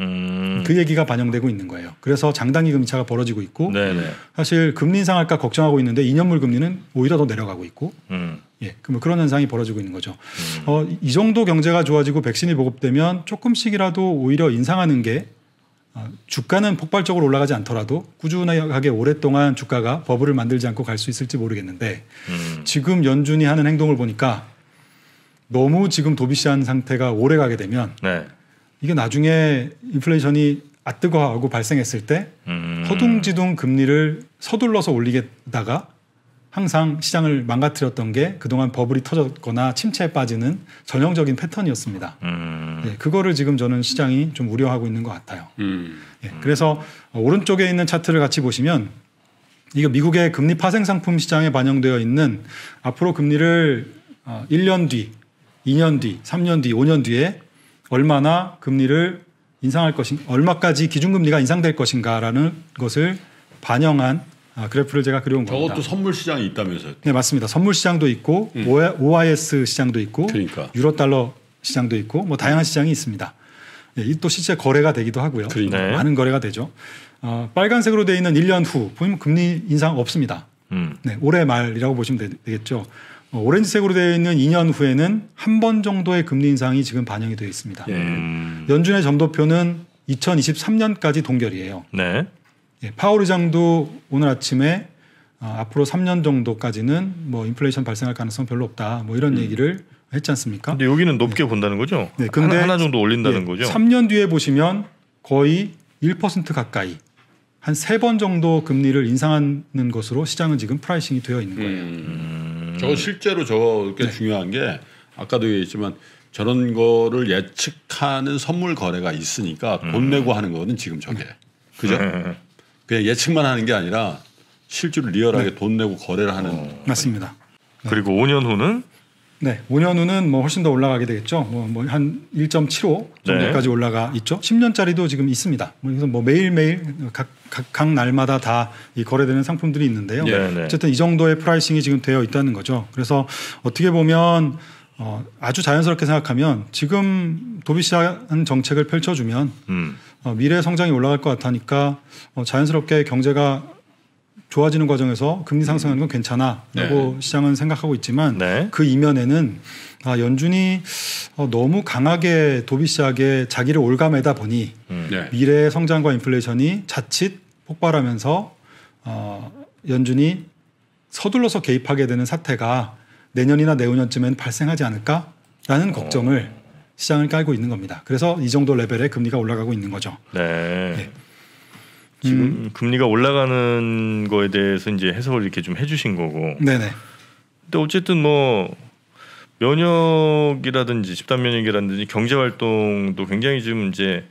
음. 그 얘기가 반영되고 있는 거예요. 그래서 장단기 금리차가 벌어지고 있고 네네. 사실 금리 인상할까 걱정하고 있는데 2년물 금리는 오히려 더 내려가고 있고 음. 예, 그뭐 그런 현상이 벌어지고 있는 거죠. 어, 이 정도 경제가 좋아지고 백신이 보급되면 조금씩이라도 오히려 인상하는 게 어, 주가는 폭발적으로 올라가지 않더라도 꾸준하게 오랫동안 주가가 버블을 만들지 않고 갈 수 있을지 모르겠는데 음. 지금 연준이 하는 행동을 보니까 너무 지금 도비시한 상태가 오래 가게 되면 네. 이게 나중에 인플레이션이 아뜨거하고 발생했을 때 음. 허둥지둥 금리를 서둘러서 올리겠다가 항상 시장을 망가뜨렸던 게 그동안 버블이 터졌거나 침체에 빠지는 전형적인 패턴이었습니다. 음. 예, 그거를 지금 저는 시장이 좀 우려하고 있는 것 같아요. 음. 예, 그래서 어, 오른쪽에 있는 차트를 같이 보시면 이거 미국의 금리 파생 상품 시장에 반영되어 있는 앞으로 금리를 어, 1년 뒤, 2년 뒤, 3년 뒤, 5년 뒤에 얼마나 금리를 인상할 것인 얼마까지 기준금리가 인상될 것인가라는 것을 반영한 아, 그래프를 제가 그려온 겁니다. 저것도 선물 시장이 있다면서요. 네 맞습니다. 선물 시장도 있고 음. OIS 시장도 있고 그러니까. 유로 달러 시장도 있고 뭐 다양한 시장이 있습니다. 예, 이또 실제 거래가 되기도 하고요. 그러니까. 네. 많은 거래가 되죠. 어, 빨간색으로 되어 있는 1년 후 보면 금리 인상 없습니다. 음. 네, 올해 말이라고 보시면 되- 되겠죠. 어, 오렌지색으로 되어 있는 2년 후에는 한 번 정도의 금리 인상이 지금 반영이 되어 있습니다. 예. 음. 연준의 점도표는 2023년까지 동결이에요. 네. 예, 파월 의장도 오늘 아침에 어, 앞으로 3년 정도까지는 뭐 인플레이션 발생할 가능성 별로 없다. 뭐 이런 얘기를 했지 않습니까? 근데 여기는 높게 본다는 거죠? 네, 근데 하나, 하나 정도 올린다는 예, 거죠? 3년 뒤에 보시면 거의 1% 가까이 한 세 번 정도 금리를 인상하는 것으로 시장은 지금 pricing이 되어 있는 거예요. 음. 저거 실제로 저거 꽤 중요한 게 아까도 얘기했지만 저런 거를 예측하는 선물 거래가 있으니까 돈 내고 하는 거는 지금 저게 그죠? 네. 그냥 예측만 하는 게 아니라 실제로 리얼하게 돈 내고 거래를 하는 맞습니다. 그리고 5년 후는 네, 5년 후는 뭐 훨씬 더 올라가게 되겠죠. 뭐한 1.75 정도까지 올라가 있죠. 10년짜리도 지금 있습니다. 뭐 그래서 뭐 매일 매일 각, 각, 각 날마다 다 이 거래되는 상품들이 있는데요. 네, 네. 어쨌든 이 정도의 pricing이 지금 되어 있다는 거죠. 그래서 어떻게 보면 어, 아주 자연스럽게 생각하면 지금 dovish한 정책을 펼쳐주면 음. 어, 미래 성장이 올라갈 것 같으니까 어, 자연스럽게 경제가 좋아지는 과정에서 금리 상승하는 건 괜찮아라고 시장은 생각하고 있지만 네. 그 이면에는 아, 연준이 어, 너무 강하게 dovish하게 자기를 옭아매다 보니 음. 네. 미래의 성장과 인플레이션이 자칫 폭발하면서 어, 연준이 서둘러서 개입하게 되는 사태가 내년이나 내후년쯤엔 발생하지 않을까라는 걱정을 시장을 깔고 있는 겁니다. 그래서 이 정도 레벨의 금리가 올라가고 있는 거죠. 네. 지금 금리가 올라가는 거에 대해서 이제 해석을 이렇게 좀 해주신 거고. 네네. 근데 어쨌든 뭐 면역이라든지 집단 면역이라든지 경제 활동도 굉장히 지금 이제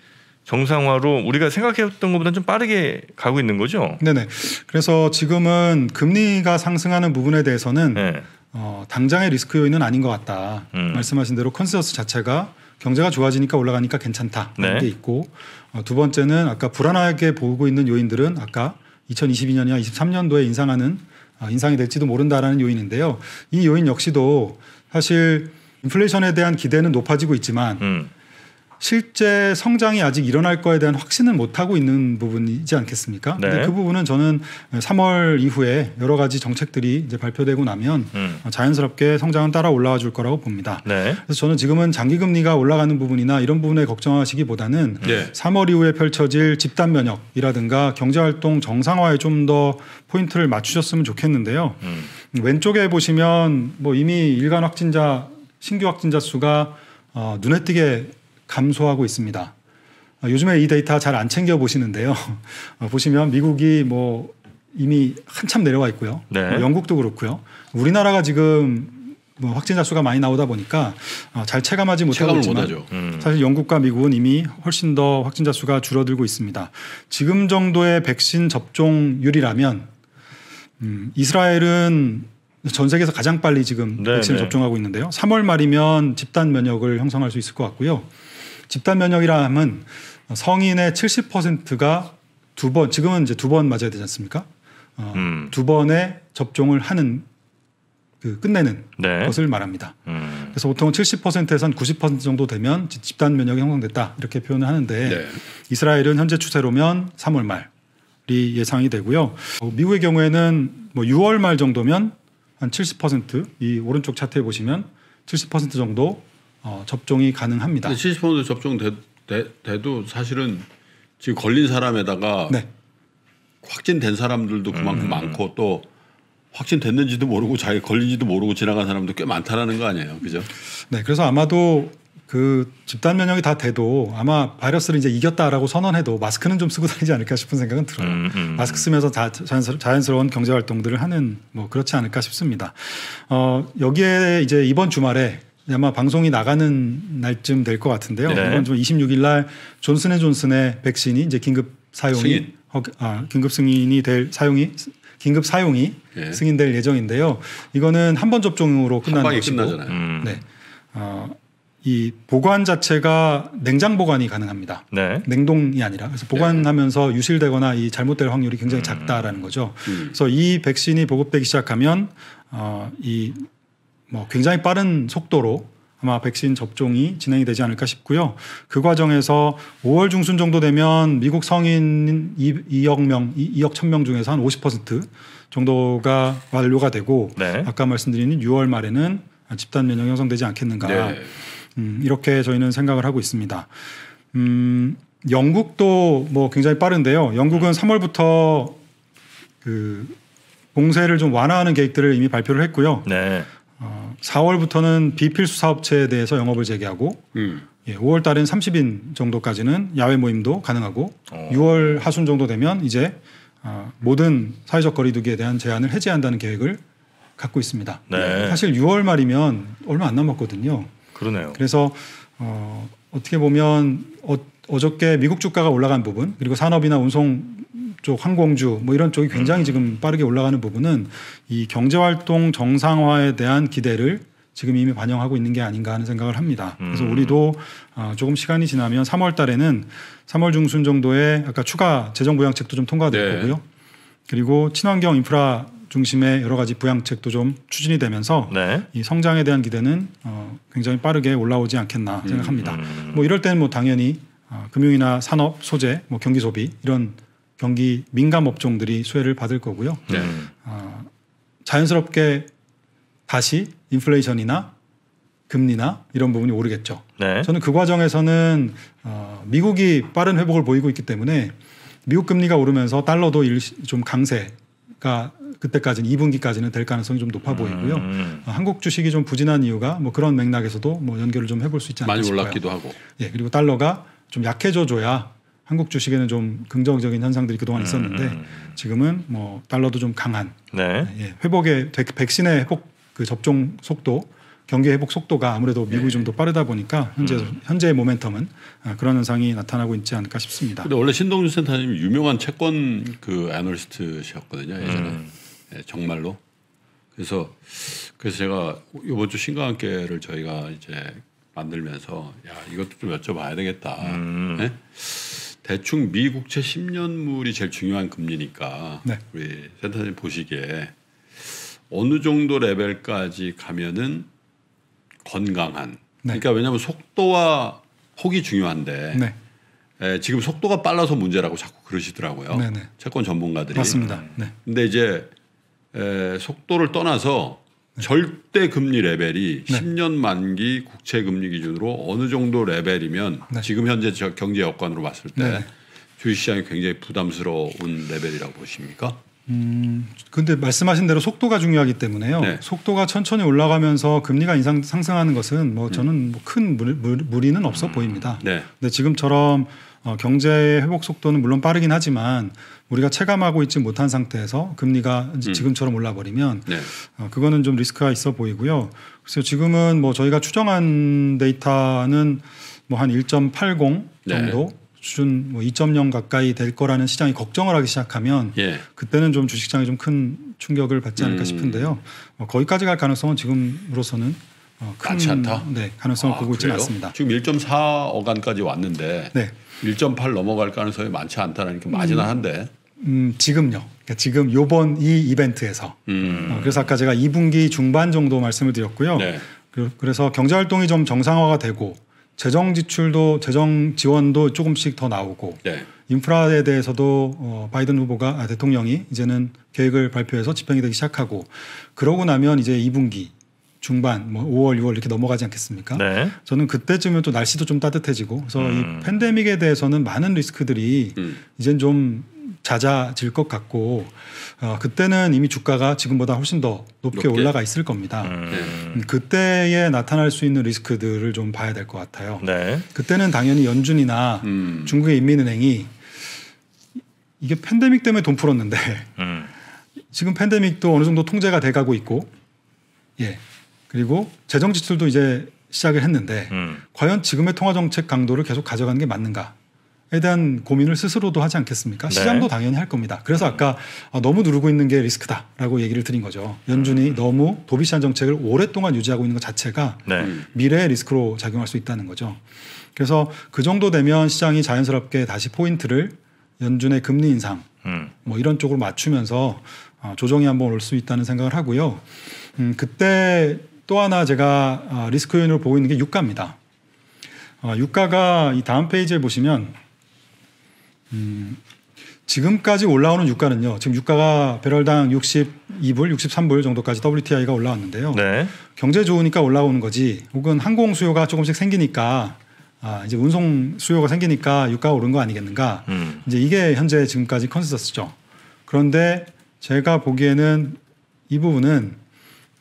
정상화로 우리가 생각했던 것보다 좀 빠르게 가고 있는 거죠. 네네. 그래서 지금은 금리가 상승하는 부분에 대해서는 네. 어, 당장의 리스크 요인은 아닌 것 같다. 음. 말씀하신 대로 컨센서스 자체가 경제가 좋아지니까 올라가니까 괜찮다. 네. 게 있고 어, 두 번째는 아까 불안하게 보고 있는 요인들은 아까 2022년이나 23년도에 인상하는 어, 인상이 될지도 모른다라는 요인인데요. 이 요인 역시도 사실 인플레이션에 대한 기대는 높아지고 있지만 음. 실제 성장이 아직 일어날 거에 대한 확신은 못 하고 있는 부분이지 않겠습니까? 네. 근데 그 부분은 저는 3월 이후에 여러 가지 정책들이 이제 발표되고 나면 음. 자연스럽게 성장은 따라 올라와 줄 거라고 봅니다. 네. 그래서 저는 지금은 장기 금리가 올라가는 부분이나 이런 부분에 걱정하시기보다는 네. 3월 이후에 펼쳐질 집단 면역이라든가 경제 활동 정상화에 좀 더 포인트를 맞추셨으면 좋겠는데요. 음. 왼쪽에 보시면 뭐 이미 일간 확진자 신규 확진자 수가 어, 눈에 띄게 감소하고 있습니다. 어, 요즘에 이 데이터 잘 안 챙겨 보시는데요. 어, 보시면 미국이 뭐 이미 한참 내려와 있고요. 네. 뭐 영국도 그렇고요. 우리나라가 지금 뭐 확진자 수가 많이 나오다 보니까 어, 잘 체감하지 못하고 있지만. 음. 사실 영국과 미국은 이미 훨씬 더 확진자 수가 줄어들고 있습니다. 지금 정도의 백신 접종률이라면 음, 이스라엘은 전 세계에서 가장 빨리 지금 네, 백신을 네. 접종하고 있는데요. 3월 말이면 집단 면역을 형성할 수 있을 것 같고요. 집단 면역이라 함은 성인의 70%가 두 번, 지금은 이제 두 번 맞아야 되지 않습니까? 어, 음. 두 번의 접종을 하는 그 끝내는 네. 것을 말합니다. 음. 그래서 보통 70%에선 90% 정도 되면 지- 집단 면역이 형성됐다 이렇게 표현을 하는데 네. 이스라엘은 현재 추세로면 3월 말이 예상이 되고요. 어, 미국의 경우에는 뭐 6월 말 정도면 한 70%이 오른쪽 차트에 보시면 70% 정도 어, 접종이 가능합니다. 근데 70% 접종 돼, 돼, 돼도 사실은 지금 걸린 사람에다가 네. 확진된 사람들도 그만큼 많고 또 확진됐는지도 모르고 자기 걸린지도 모르고 지나간 사람도 꽤 많다라는 거 아니에요, 그죠? 네, 그래서 아마도 그 집단 면역이 다 돼도 아마 바이러스를 이제 이겼다라고 선언해도 마스크는 좀 쓰고 다니지 않을까 싶은 생각은 들어요. 음, 음. 마스크 쓰면서 다 자연스러, 자연스러 운 경제 활동들을 하는 뭐 그렇지 않을까 싶습니다. 어, 여기에 이제 이번 주말에 아마 방송이 나가는 날쯤 될 것 같은데요. 네. 이번 주 26일 날 존슨앤존슨의 백신이 이제 긴급 사용이 승인. 허- 아, 긴급 승인이 될 사용이 긴급 사용이 예. 승인될 예정인데요. 이거는 한 번 접종으로 한 끝나는 것이고. 음. 네. 어, 이 보관 자체가 냉장 보관이 가능합니다. 네. 냉동이 아니라 그래서 보관하면서 유실되거나 이 잘못될 확률이 굉장히 작다라는 거죠. 음. 그래서 이 백신이 보급되기 시작하면 어, 이 뭐 굉장히 빠른 속도로 아마 백신 접종이 진행이 되지 않을까 싶고요. 그 과정에서 5월 중순 정도 되면 미국 성인 2 억 명, 2억 1000명 중에서 한 50% 정도가 완료가 되고 네. 아까 말씀드린 6월 말에는 집단 면역 형성되지 않겠는가. 네. 음, 이렇게 저희는 생각을 하고 있습니다. 음, 영국도 뭐 굉장히 빠른데요. 영국은 3월부터 그 봉쇄를 좀 완화하는 계획들을 이미 발표를 했고요. 네. 어, 4월부터는 비필수 사업체에 대해서 영업을 재개하고 음. 예, 5월 달엔 30인 정도까지는 야외 모임도 가능하고 어. 6월 하순 정도 되면 이제 어, 모든 사회적 거리두기에 대한 제한을 해제한다는 계획을 갖고 있습니다. 네. 사실 6월 말이면 얼마 안 남았거든요. 그러네요. 그래서 어, 어떻게 보면 어, 어저께 미국 주가가 올라간 부분 그리고 산업이나 운송 쪽 항공주 뭐 이런 쪽이 굉장히 지금 빠르게 올라가는 부분은 이 경제 활동 정상화에 대한 기대를 지금 이미 반영하고 있는 게 아닌가 하는 생각을 합니다. 그래서 음. 우리도 어, 조금 시간이 지나면 3월 달에는 3월 중순 정도에 아까 추가 재정 부양책도 좀 통과될 네. 거고요. 그리고 친환경 인프라 중심의 여러 가지 부양책도 좀 추진이 되면서 네. 이 성장에 대한 기대는 어, 굉장히 빠르게 올라오지 않겠나 생각합니다. 음. 뭐 이럴 때는 뭐 당연히 어, 금융이나 산업, 소재, 뭐 경기 소비 이런 경기 민감 업종들이 수혜를 받을 거고요. 네. 음. 어, 자연스럽게 다시 인플레이션이나 금리나 이런 부분이 오르겠죠. 네. 저는 그 과정에서는 어, 미국이 빠른 회복을 보이고 있기 때문에 미국 금리가 오르면서 달러도 일시- 좀 강세가 그때까지는 2분기까지는 될 가능성이 좀 높아 보이고요. 음. 어, 한국 주식이 좀 부진한 이유가 뭐 그런 맥락에서도 뭐 연결을 좀 해볼 수 있지 않을까 많이 싶어요. 올랐기도 하고. 예, 그리고 달러가 좀 약해져 줘야 한국 주식에는 좀 긍정적인 현상들이 그동안 있었는데 음. 지금은 뭐 달러도 좀 강한 네. 예, 회복의 백- 백신의 회복 그 접종 속도 경기 회복 속도가 아무래도 미국이 좀더 빠르다 보니까 현재 현재의 모멘텀은 아, 그런 현상이 나타나고 있지 않을까 싶습니다. 근데 원래 신동준 센터님 유명한 채권 그 애널리스트셨거든요 예전에 음. 예, 정말로 그래서 그래서 제가 이번 주 신과 함께를 저희가 이제 만들면서 야 이것도 좀 여쭤봐야 되겠다. 음. 예? 대충 미 국채 10년물이 제일 중요한 금리니까 네. 우리 센터님 보시기에 어느 정도 레벨까지 가면은 건강한 네. 그러니까 왜냐하면 속도와 폭이 중요한데 네, 에, 지금 속도가 빨라서 문제라고 자꾸 그러시더라고요. 네네. 채권 전문가들이. 맞습니다. 네. 근데 이제 에, 속도를 떠나서 절대 금리 레벨이 네. 10년 만기 국채 금리 기준으로 어느 정도 레벨이면 네. 지금 현재 저 경제 여건으로 봤을 때 네네. 주식 시장이 굉장히 부담스러운 레벨이라고 보십니까? 음, 근데 말씀하신 대로 속도가 중요하기 때문에요. 네. 속도가 천천히 올라가면서 금리가 인상 상승하는 것은 뭐 저는 뭐큰 무리, 무리- 무리는 없어 보입니다. 네. 근데 지금처럼 어, 경제의 회복 속도는 물론 빠르긴 하지만 우리가 체감하고 있지 못한 상태에서 금리가 이제 지금처럼 올라버리면 네. 어, 그거는 좀 리스크가 있어 보이고요. 그래서 지금은 뭐 저희가 추정한 데이터는 뭐 한 1.80 네. 정도 수준 뭐 2.0 가까이 될 거라는 시장이 걱정을 하기 시작하면 예. 그때는 좀 주식시장에 좀큰 충격을 받지 않을까 음. 싶은데요. 어, 거기까지 갈 가능성은 지금으로서는 어, 큰 많지 않다? 네, 가능성을 아, 보고 있지는 그래요? 않습니다. 지금 1.4억 원까지 왔는데 네. 1.8 넘어갈 가능성이 많지 않다라니까 마지나한데. 음, 지금요. 그러니까 지금 요번 이 이벤트에서 음. 어, 그래서 아까 제가 2분기 중반 정도 말씀을 드렸고요. 네. 그- 그래서 경제 활동이 좀 정상화가 되고 재정 지출도 재정 지원도 조금씩 더 나오고 네. 인프라에 대해서도 어, 바이든 후보가 아, 대통령이 이제는 계획을 발표해서 집행이 되기 시작하고 그러고 나면 이제 2분기 중반 뭐 5월 6월 이렇게 넘어가지 않겠습니까? 네. 저는 그때쯤은 또 날씨도 좀 따뜻해지고 그래서 음. 이 팬데믹에 대해서는 많은 리스크들이 음. 이젠 좀 잦아질 것 같고 어, 그때는 이미 주가가 지금보다 훨씬 더 높게, 높게? 올라가 있을 겁니다. 음. 음, 그때에 나타날 수 있는 리스크들을 좀 봐야 될 것 같아요. 네. 그때는 당연히 연준이나 음. 중국의 인민은행이 이게 팬데믹 때문에 돈 풀었는데 음. 지금 팬데믹도 어느 정도 통제가 돼가고 있고 예 그리고 재정 지출도 이제 시작을 했는데 음. 과연 지금의 통화 정책 강도를 계속 가져가는 게 맞는가 에 대한 고민을 스스로도 하지 않겠습니까? 네. 시장도 당연히 할 겁니다. 그래서 아까 아, 너무 누르고 있는 게 리스크다라고 얘기를 드린 거죠. 연준이 음. 너무 도비시한 정책을 오랫동안 유지하고 있는 것 자체가 네. 음. 미래의 리스크로 작용할 수 있다는 거죠. 그래서 그 정도 되면 시장이 자연스럽게 다시 포인트를 연준의 금리 인상 음. 뭐 이런 쪽으로 맞추면서 어, 조정이 한번 올 수 있다는 생각을 하고요. 음, 그때 또 하나 제가 어, 리스크 요인으로 보고 있는 게 유가입니다. 어, 유가가 이 다음 페이지에 보시면 음, 지금까지 올라오는 유가는요. 지금 유가가 배럴당 62불, 63불 정도까지 WTI가 올라왔는데요. 네. 경제 좋으니까 올라오는 거지 혹은 항공 수요가 조금씩 생기니까 아, 이제 운송 수요가 생기니까 유가가 오른 거 아니겠는가 음. 이제 이게 현재 지금까지 컨센서스죠 그런데 제가 보기에는 이 부분은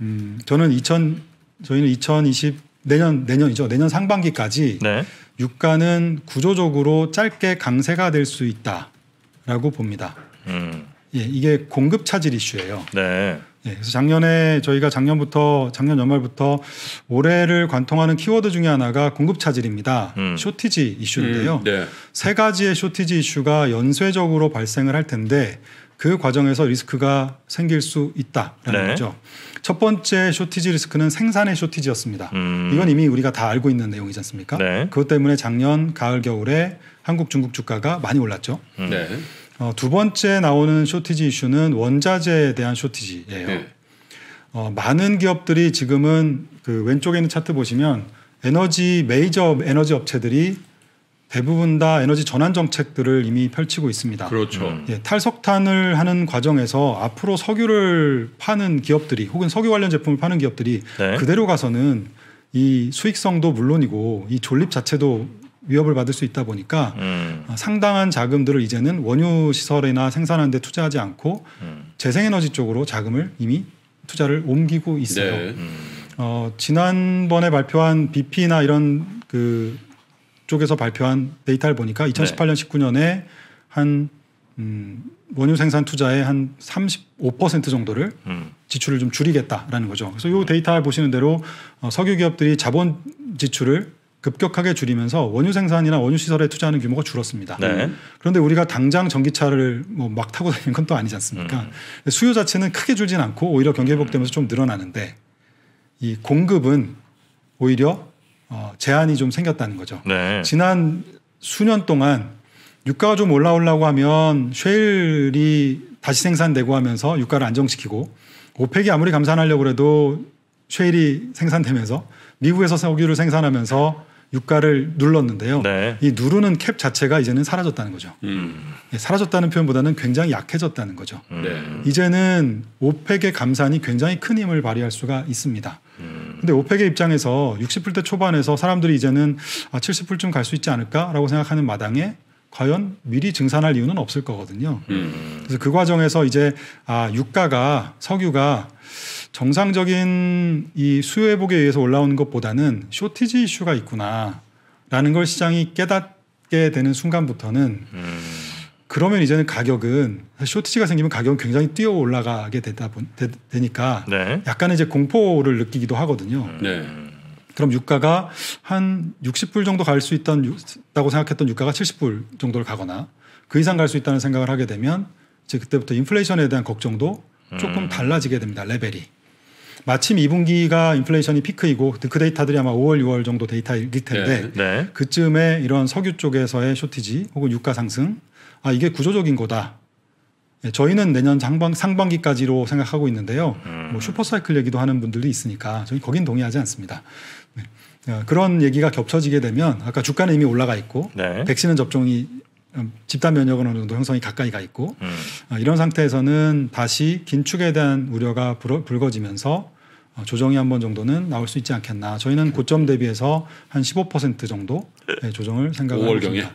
음, 저는 2000 저희는 2020 내년 내년이죠 내년 상반기까지 네. 유가는 구조적으로 짧게 강세가 될 수 있다라고 봅니다. 음. 예, 이게 공급 차질 이슈예요. 네. 예, 그래서 작년에 저희가 작년부터 작년 연말부터 올해를 관통하는 키워드 중에 하나가 공급 차질입니다. 음. 쇼티지 이슈인데요. 음, 네. 세 가지의 쇼티지 이슈가 연쇄적으로 발생을 할 텐데 그 과정에서 리스크가 생길 수 있다라는 네. 거죠. 첫 번째 쇼티지 리스크는 생산의 쇼티지였습니다. 음. 이건 이미 우리가 다 알고 있는 내용이지 않습니까? 네. 그것 때문에 작년 가을 겨울에 한국 중국 주가가 많이 올랐죠. 음. 네. 어, 두 번째 나오는 쇼티지 이슈는 원자재에 대한 쇼티지예요. 네. 어, 많은 기업들이 지금은 그 왼쪽에 있는 차트 보시면 에너지 메이저 에너지 업체들이 대부분 다 에너지 전환 정책들을 이미 펼치고 있습니다. 그렇죠. 음. 예, 탈석탄을 하는 과정에서 앞으로 석유를 파는 기업들이 혹은 석유 관련 제품을 파는 기업들이 네. 그대로 가서는 이 수익성도 물론이고 이 존립 자체도 위협을 받을 수 있다 보니까 음. 어, 상당한 자금들을 이제는 원유 시설이나 생산하는 데 투자하지 않고 음. 재생에너지 쪽으로 자금을 이미 투자를 옮기고 있어요. 네. 음. 어, 지난번에 발표한 BP나 이런 그 쪽에서 발표한 데이터를 보니까 2018년 19년에 한 음, 원유 생산 투자의 한 35% 정도를 음. 지출을 좀 줄이겠다라는 거죠. 그래서 이 데이터 보시는 대로 어, 석유 기업들이 자본 지출을 급격하게 줄이면서 원유 생산이나 원유 시설에 투자하는 규모가 줄었습니다. 네. 그런데 우리가 당장 전기차를 뭐 막 타고 다니는 건 또 아니지 않습니까? 수요 자체는 크게 줄진 않고 오히려 경기 회복되면서 좀 늘어나는데 이 공급은 오히려 어, 제한이 좀 생겼다는 거죠. 네. 지난 수년 동안 유가가 좀 올라오려고 하면 쉐일이 다시 생산되고 하면서 유가를 안정시키고 오펙이 아무리 감산하려고 해도 쉐일이 생산되면서 미국에서 석유를 생산하면서 유가를 눌렀는데요. 네. 이 누르는 캡 자체가 이제는 사라졌다는 거죠. 음. 예, 사라졌다는 표현보다는 굉장히 약해졌다는 거죠. 네. 이제는 오펙의 감산이 굉장히 큰 힘을 발휘할 수가 있습니다. 근데 오펙의 입장에서 60불대 초반에서 사람들이 이제는 아, 70불쯤 갈 수 있지 않을까라고 생각하는 마당에 과연 미리 증산할 이유는 없을 거거든요. 음. 그래서 그 과정에서 이제 아 유가가 석유가 정상적인 이 수요 회복에 의해서 올라오는 것보다는 쇼티지 이슈가 있구나라는 걸 시장이 깨닫게 되는 순간부터는 그러면 이제는 가격은 쇼티지가 생기면 가격은 굉장히 뛰어 올라가게 되다 보, 되, 니까 네. 약간의 이제 공포를 느끼기도 하거든요. 네. 그럼 유가가 한 60불 정도 갈 수 있다고 생각했던 유가가 70불 정도를 가거나 그 이상 갈 수 있다는 생각을 하게 되면 이제 그때부터 인플레이션에 대한 걱정도 조금 달라지게 됩니다. 레벨이. 마침 2분기가 인플레이션이 피크이고 그 데이터들이 아마 5월, 6월 정도 데이터일 텐데 네. 그쯤에 이런 석유 쪽에서의 쇼티지 혹은 유가 상승 아 이게 구조적인 거다. 예, 저희는 내년 상반, 상반기까지로 생각하고 있는데요. 뭐 슈퍼사이클 얘기도 하는 분들도 있으니까 저희 거긴 동의하지 않습니다. 네. 어, 그런 얘기가 겹쳐지게 되면 아까 주가는 이미 올라가 있고 네. 백신은 접종이 음, 집단 면역은 어느 정도 형성이 가까이 가 있고 음. 어, 이런 상태에서는 다시 긴축에 대한 우려가 불어, 불거지면서 어, 조정이 한 번 정도는 나올 수 있지 않겠나. 저희는 고점 대비해서 한 15% 정도 의 조정을 생각하고 5월 경에? 있습니다.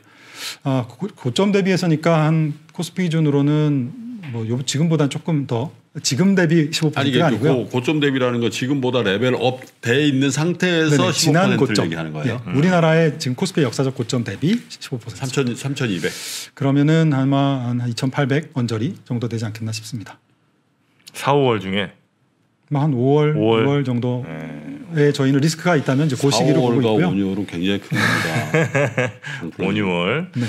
아, 고, 고점 대비해서니까 한 코스피 기준으로는 뭐 요, 지금보다 조금 더 지금 대비 15%가 아니 이게 아니, 고요 고, 고점 대비라는 건 지금보다 level up돼 있는 상태에서 네네, 15% 지난 고점. 얘기하는 거예요. 예, 우리나라의 지금 코스피 역사적 고점 대비 15%. 3,000 3,200. 그러면은 아마 한 2,800 언저리 정도 되지 않겠나 싶습니다. 4, 5월 중에 뭐 한 5월, 5월. 6월 정도에 네. 저희는 리스크가 있다면 이제 그 시기를 보고 4월과 있고요. 5, 6월은 굉장히 큽니다. 5, 6월. 네.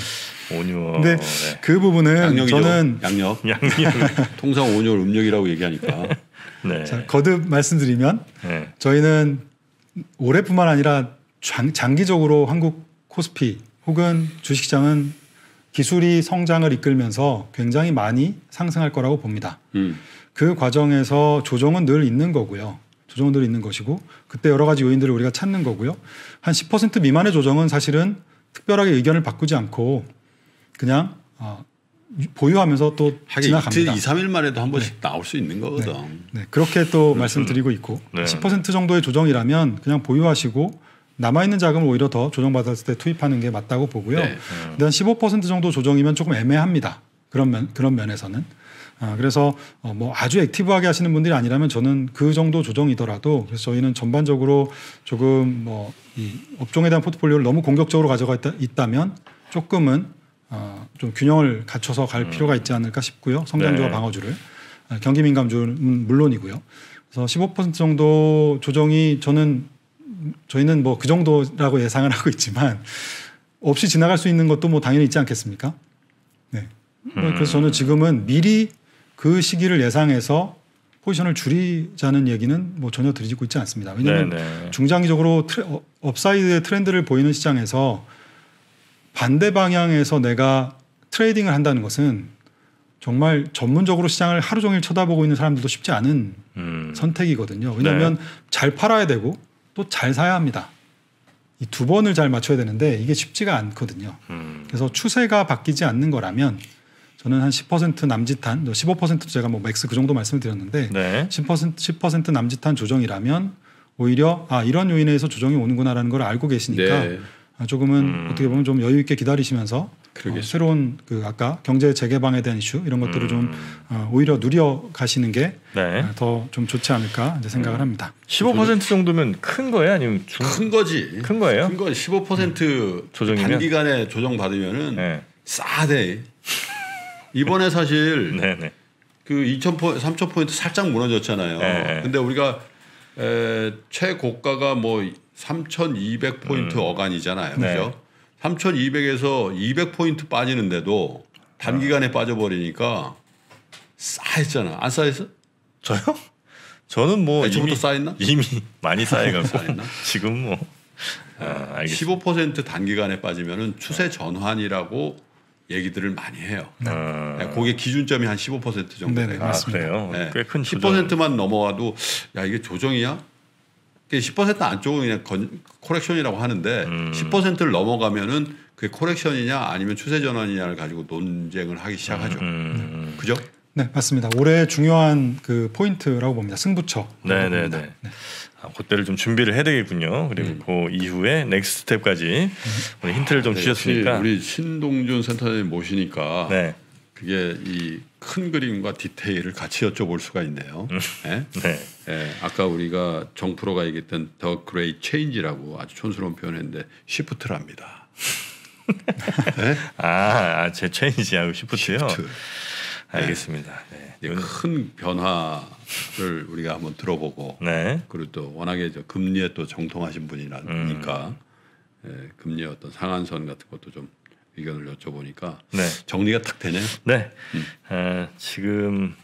5, 6월. 근데 네. 그 부분은 양력이죠. 저는 양력. 양력. 통상 5, 6월 음력이라고 얘기하니까. 네. 자, 거듭 말씀드리면 네. 저희는 올해뿐만 아니라 장, 장기적으로 한국 코스피 혹은 주식시장은 기술이 성장을 이끌면서 굉장히 많이 상승할 거라고 봅니다. 음. 그 과정에서 조정은 늘 있는 거고요. 조정은 늘 있는 것이고 그때 여러 가지 요인들을 우리가 찾는 거고요. 한 10% 미만의 조정은 사실은 특별하게 의견을 바꾸지 않고 그냥 어, 보유하면서 또 하긴 이틀 지나갑니다. 2, 3일 만에도 한 번씩 나올 수 있는 거거든. 네, 그렇게 또 말씀드리고 있고 네. 10% 정도의 조정이라면 그냥 보유하시고 남아 있는 자금을 오히려 더 조정받았을 때 투입하는 게 맞다고 보고요. 네. 한15% 정도 조정이면 조금 애매합니다. 그런 면 그런 면에서는. 아, 그래서 어, 뭐 아주 액티브하게 하시는 분들이 아니라면 저는 그 정도 조정이더라도 그래서 저희는 전반적으로 조금 뭐 이 업종에 대한 포트폴리오를 너무 공격적으로 가져가 있다, 있다면 조금은 어, 좀 균형을 갖춰서 갈 필요가 있지 않을까 싶고요. 성장주와 네. 방어주를 아, 경기 민감주는 물론이고요. 그래서 15% 정도 조정이 저는 저희는 뭐 그 정도라고 예상을 하고 있지만 없이 지나갈 수 있는 것도 뭐 당연히 있지 않겠습니까? 네. 그래서 저는 지금은 미리 그 시기를 예상해서 포지션을 줄이자는 얘기는 뭐 전혀 드리고 있지 않습니다. 왜냐하면 네. 중장기적으로 트레, 어, upside의 트렌드를 보이는 시장에서 반대 방향에서 내가 trading을 한다는 것은 정말 전문적으로 시장을 하루 종일 쳐다보고 있는 사람들도 쉽지 않은 음. 선택이거든요. 왜냐하면 네. 잘 팔아야 되고 또 잘 사야 합니다. 이 두 번을 잘 맞춰야 되는데 이게 쉽지가 않거든요. 음. 그래서 추세가 바뀌지 않는 거라면 저는 한 10% 남짓한 15%도 제가 뭐 max 그 정도 말씀을 드렸는데 네. 10% 10% 남짓한 조정이라면 오히려 아 이런 요인에 의해서 조정이 오는구나라는 걸 알고 계시니까 네. 아, 조금은 음. 어떻게 보면 좀 여유 있게 기다리시면서 그러겠습니다. 어, 새로운 그 아까 경제 재개방에 대한 이슈 이런 것들을 좀 어, 오히려 누려 가시는 게 네. 더좀 좋지 않을까 이제 생각을 합니다. 15% 정도면 큰 거예요? 아니면 중... 큰 거지. 큰 거예요? 큰건15% 조정이면? 단기간에 조정 받으면은 네. 싸대. 이번에 사실 네, 네. 그 2,000 포인트, 3,000 포인트 살짝 무너졌잖아요. 네. 근데 우리가 에, 최고가가 뭐 3,200 포인트 어간이잖아요. 네. 그죠? 3,200에서 200 포인트 빠지는데도 단기간에 빠져버리니까 싸했잖아. 안 싸했어? 저요? 저는 뭐 이미 쌓였나? 이미 많이 쌓여갖고? 지금 뭐 아, 알겠습니다. 15% 단기간에 빠지면은 추세 전환이라고 얘기들을 많이 해요. 아, 네, 그게 기준점이 한 15% 정도 돼요. 아. 그래요. 네. 꽤큰 조정. 10%만 넘어와도 야 이게 조정이야? 10% 안쪽은 그냥 건, correction이라고 하는데 음. 10%를 넘어가면은 그게 correction이냐 아니면 추세 전환이냐를 가지고 논쟁을 하기 시작하죠. 음, 그죠? 네, 맞습니다. 올해 중요한 그 포인트라고 봅니다. 승부처. 네 네 네. 아, 그때를 좀 준비를 해야 되겠군요. 그리고 음. 그 이후에 next step까지 오늘 힌트를 좀 네, 주셨으니까. 우리 신동준 센터장님 모시니까 네. 그게 이 큰 그림과 디테일을 같이 여쭤볼 수가 있네요. 네? 네. 예, 아까 우리가 정프로가 얘기했던 the great change라고 아주 촌스러운 표현했는데 shift랍니다. 아, 아, 제 체인지하고 시프트요. 시프트. 알겠습니다. 네. 큰 변화를 우리가 한번 들어보고 네. 그리고 또 워낙에 저 금리에 또 정통하신 분이니까 예, 금리의 어떤 상한선 같은 것도 좀 의견을 여쭤보니까 네. 정리가 딱 되네요. 네. 음. 아, 지금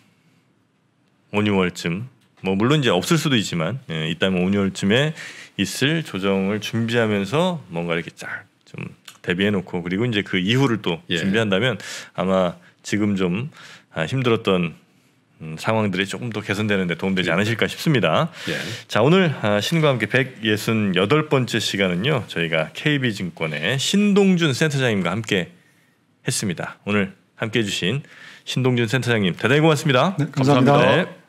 5, 6월쯤 뭐 물론 이제 없을 수도 있지만 예, 있다면 5, 6월쯤에 있을 조정을 준비하면서 뭔가 이렇게 쫙 좀 대비해 놓고 그리고 이제 그 이후를 또 예. 준비한다면 아마 지금 좀 아, 힘들었던 음, 상황들이 조금 더 개선되는 데 도움되지 않으실까 싶습니다. 예. 자 오늘 아, 신과 함께 168번째 시간은요 저희가 KB증권의 신동준 센터장님과 함께 했습니다. 오늘 함께 해주신 신동준 센터장님 대단히 고맙습니다. 네, 감사합니다. 감사합니다. 네.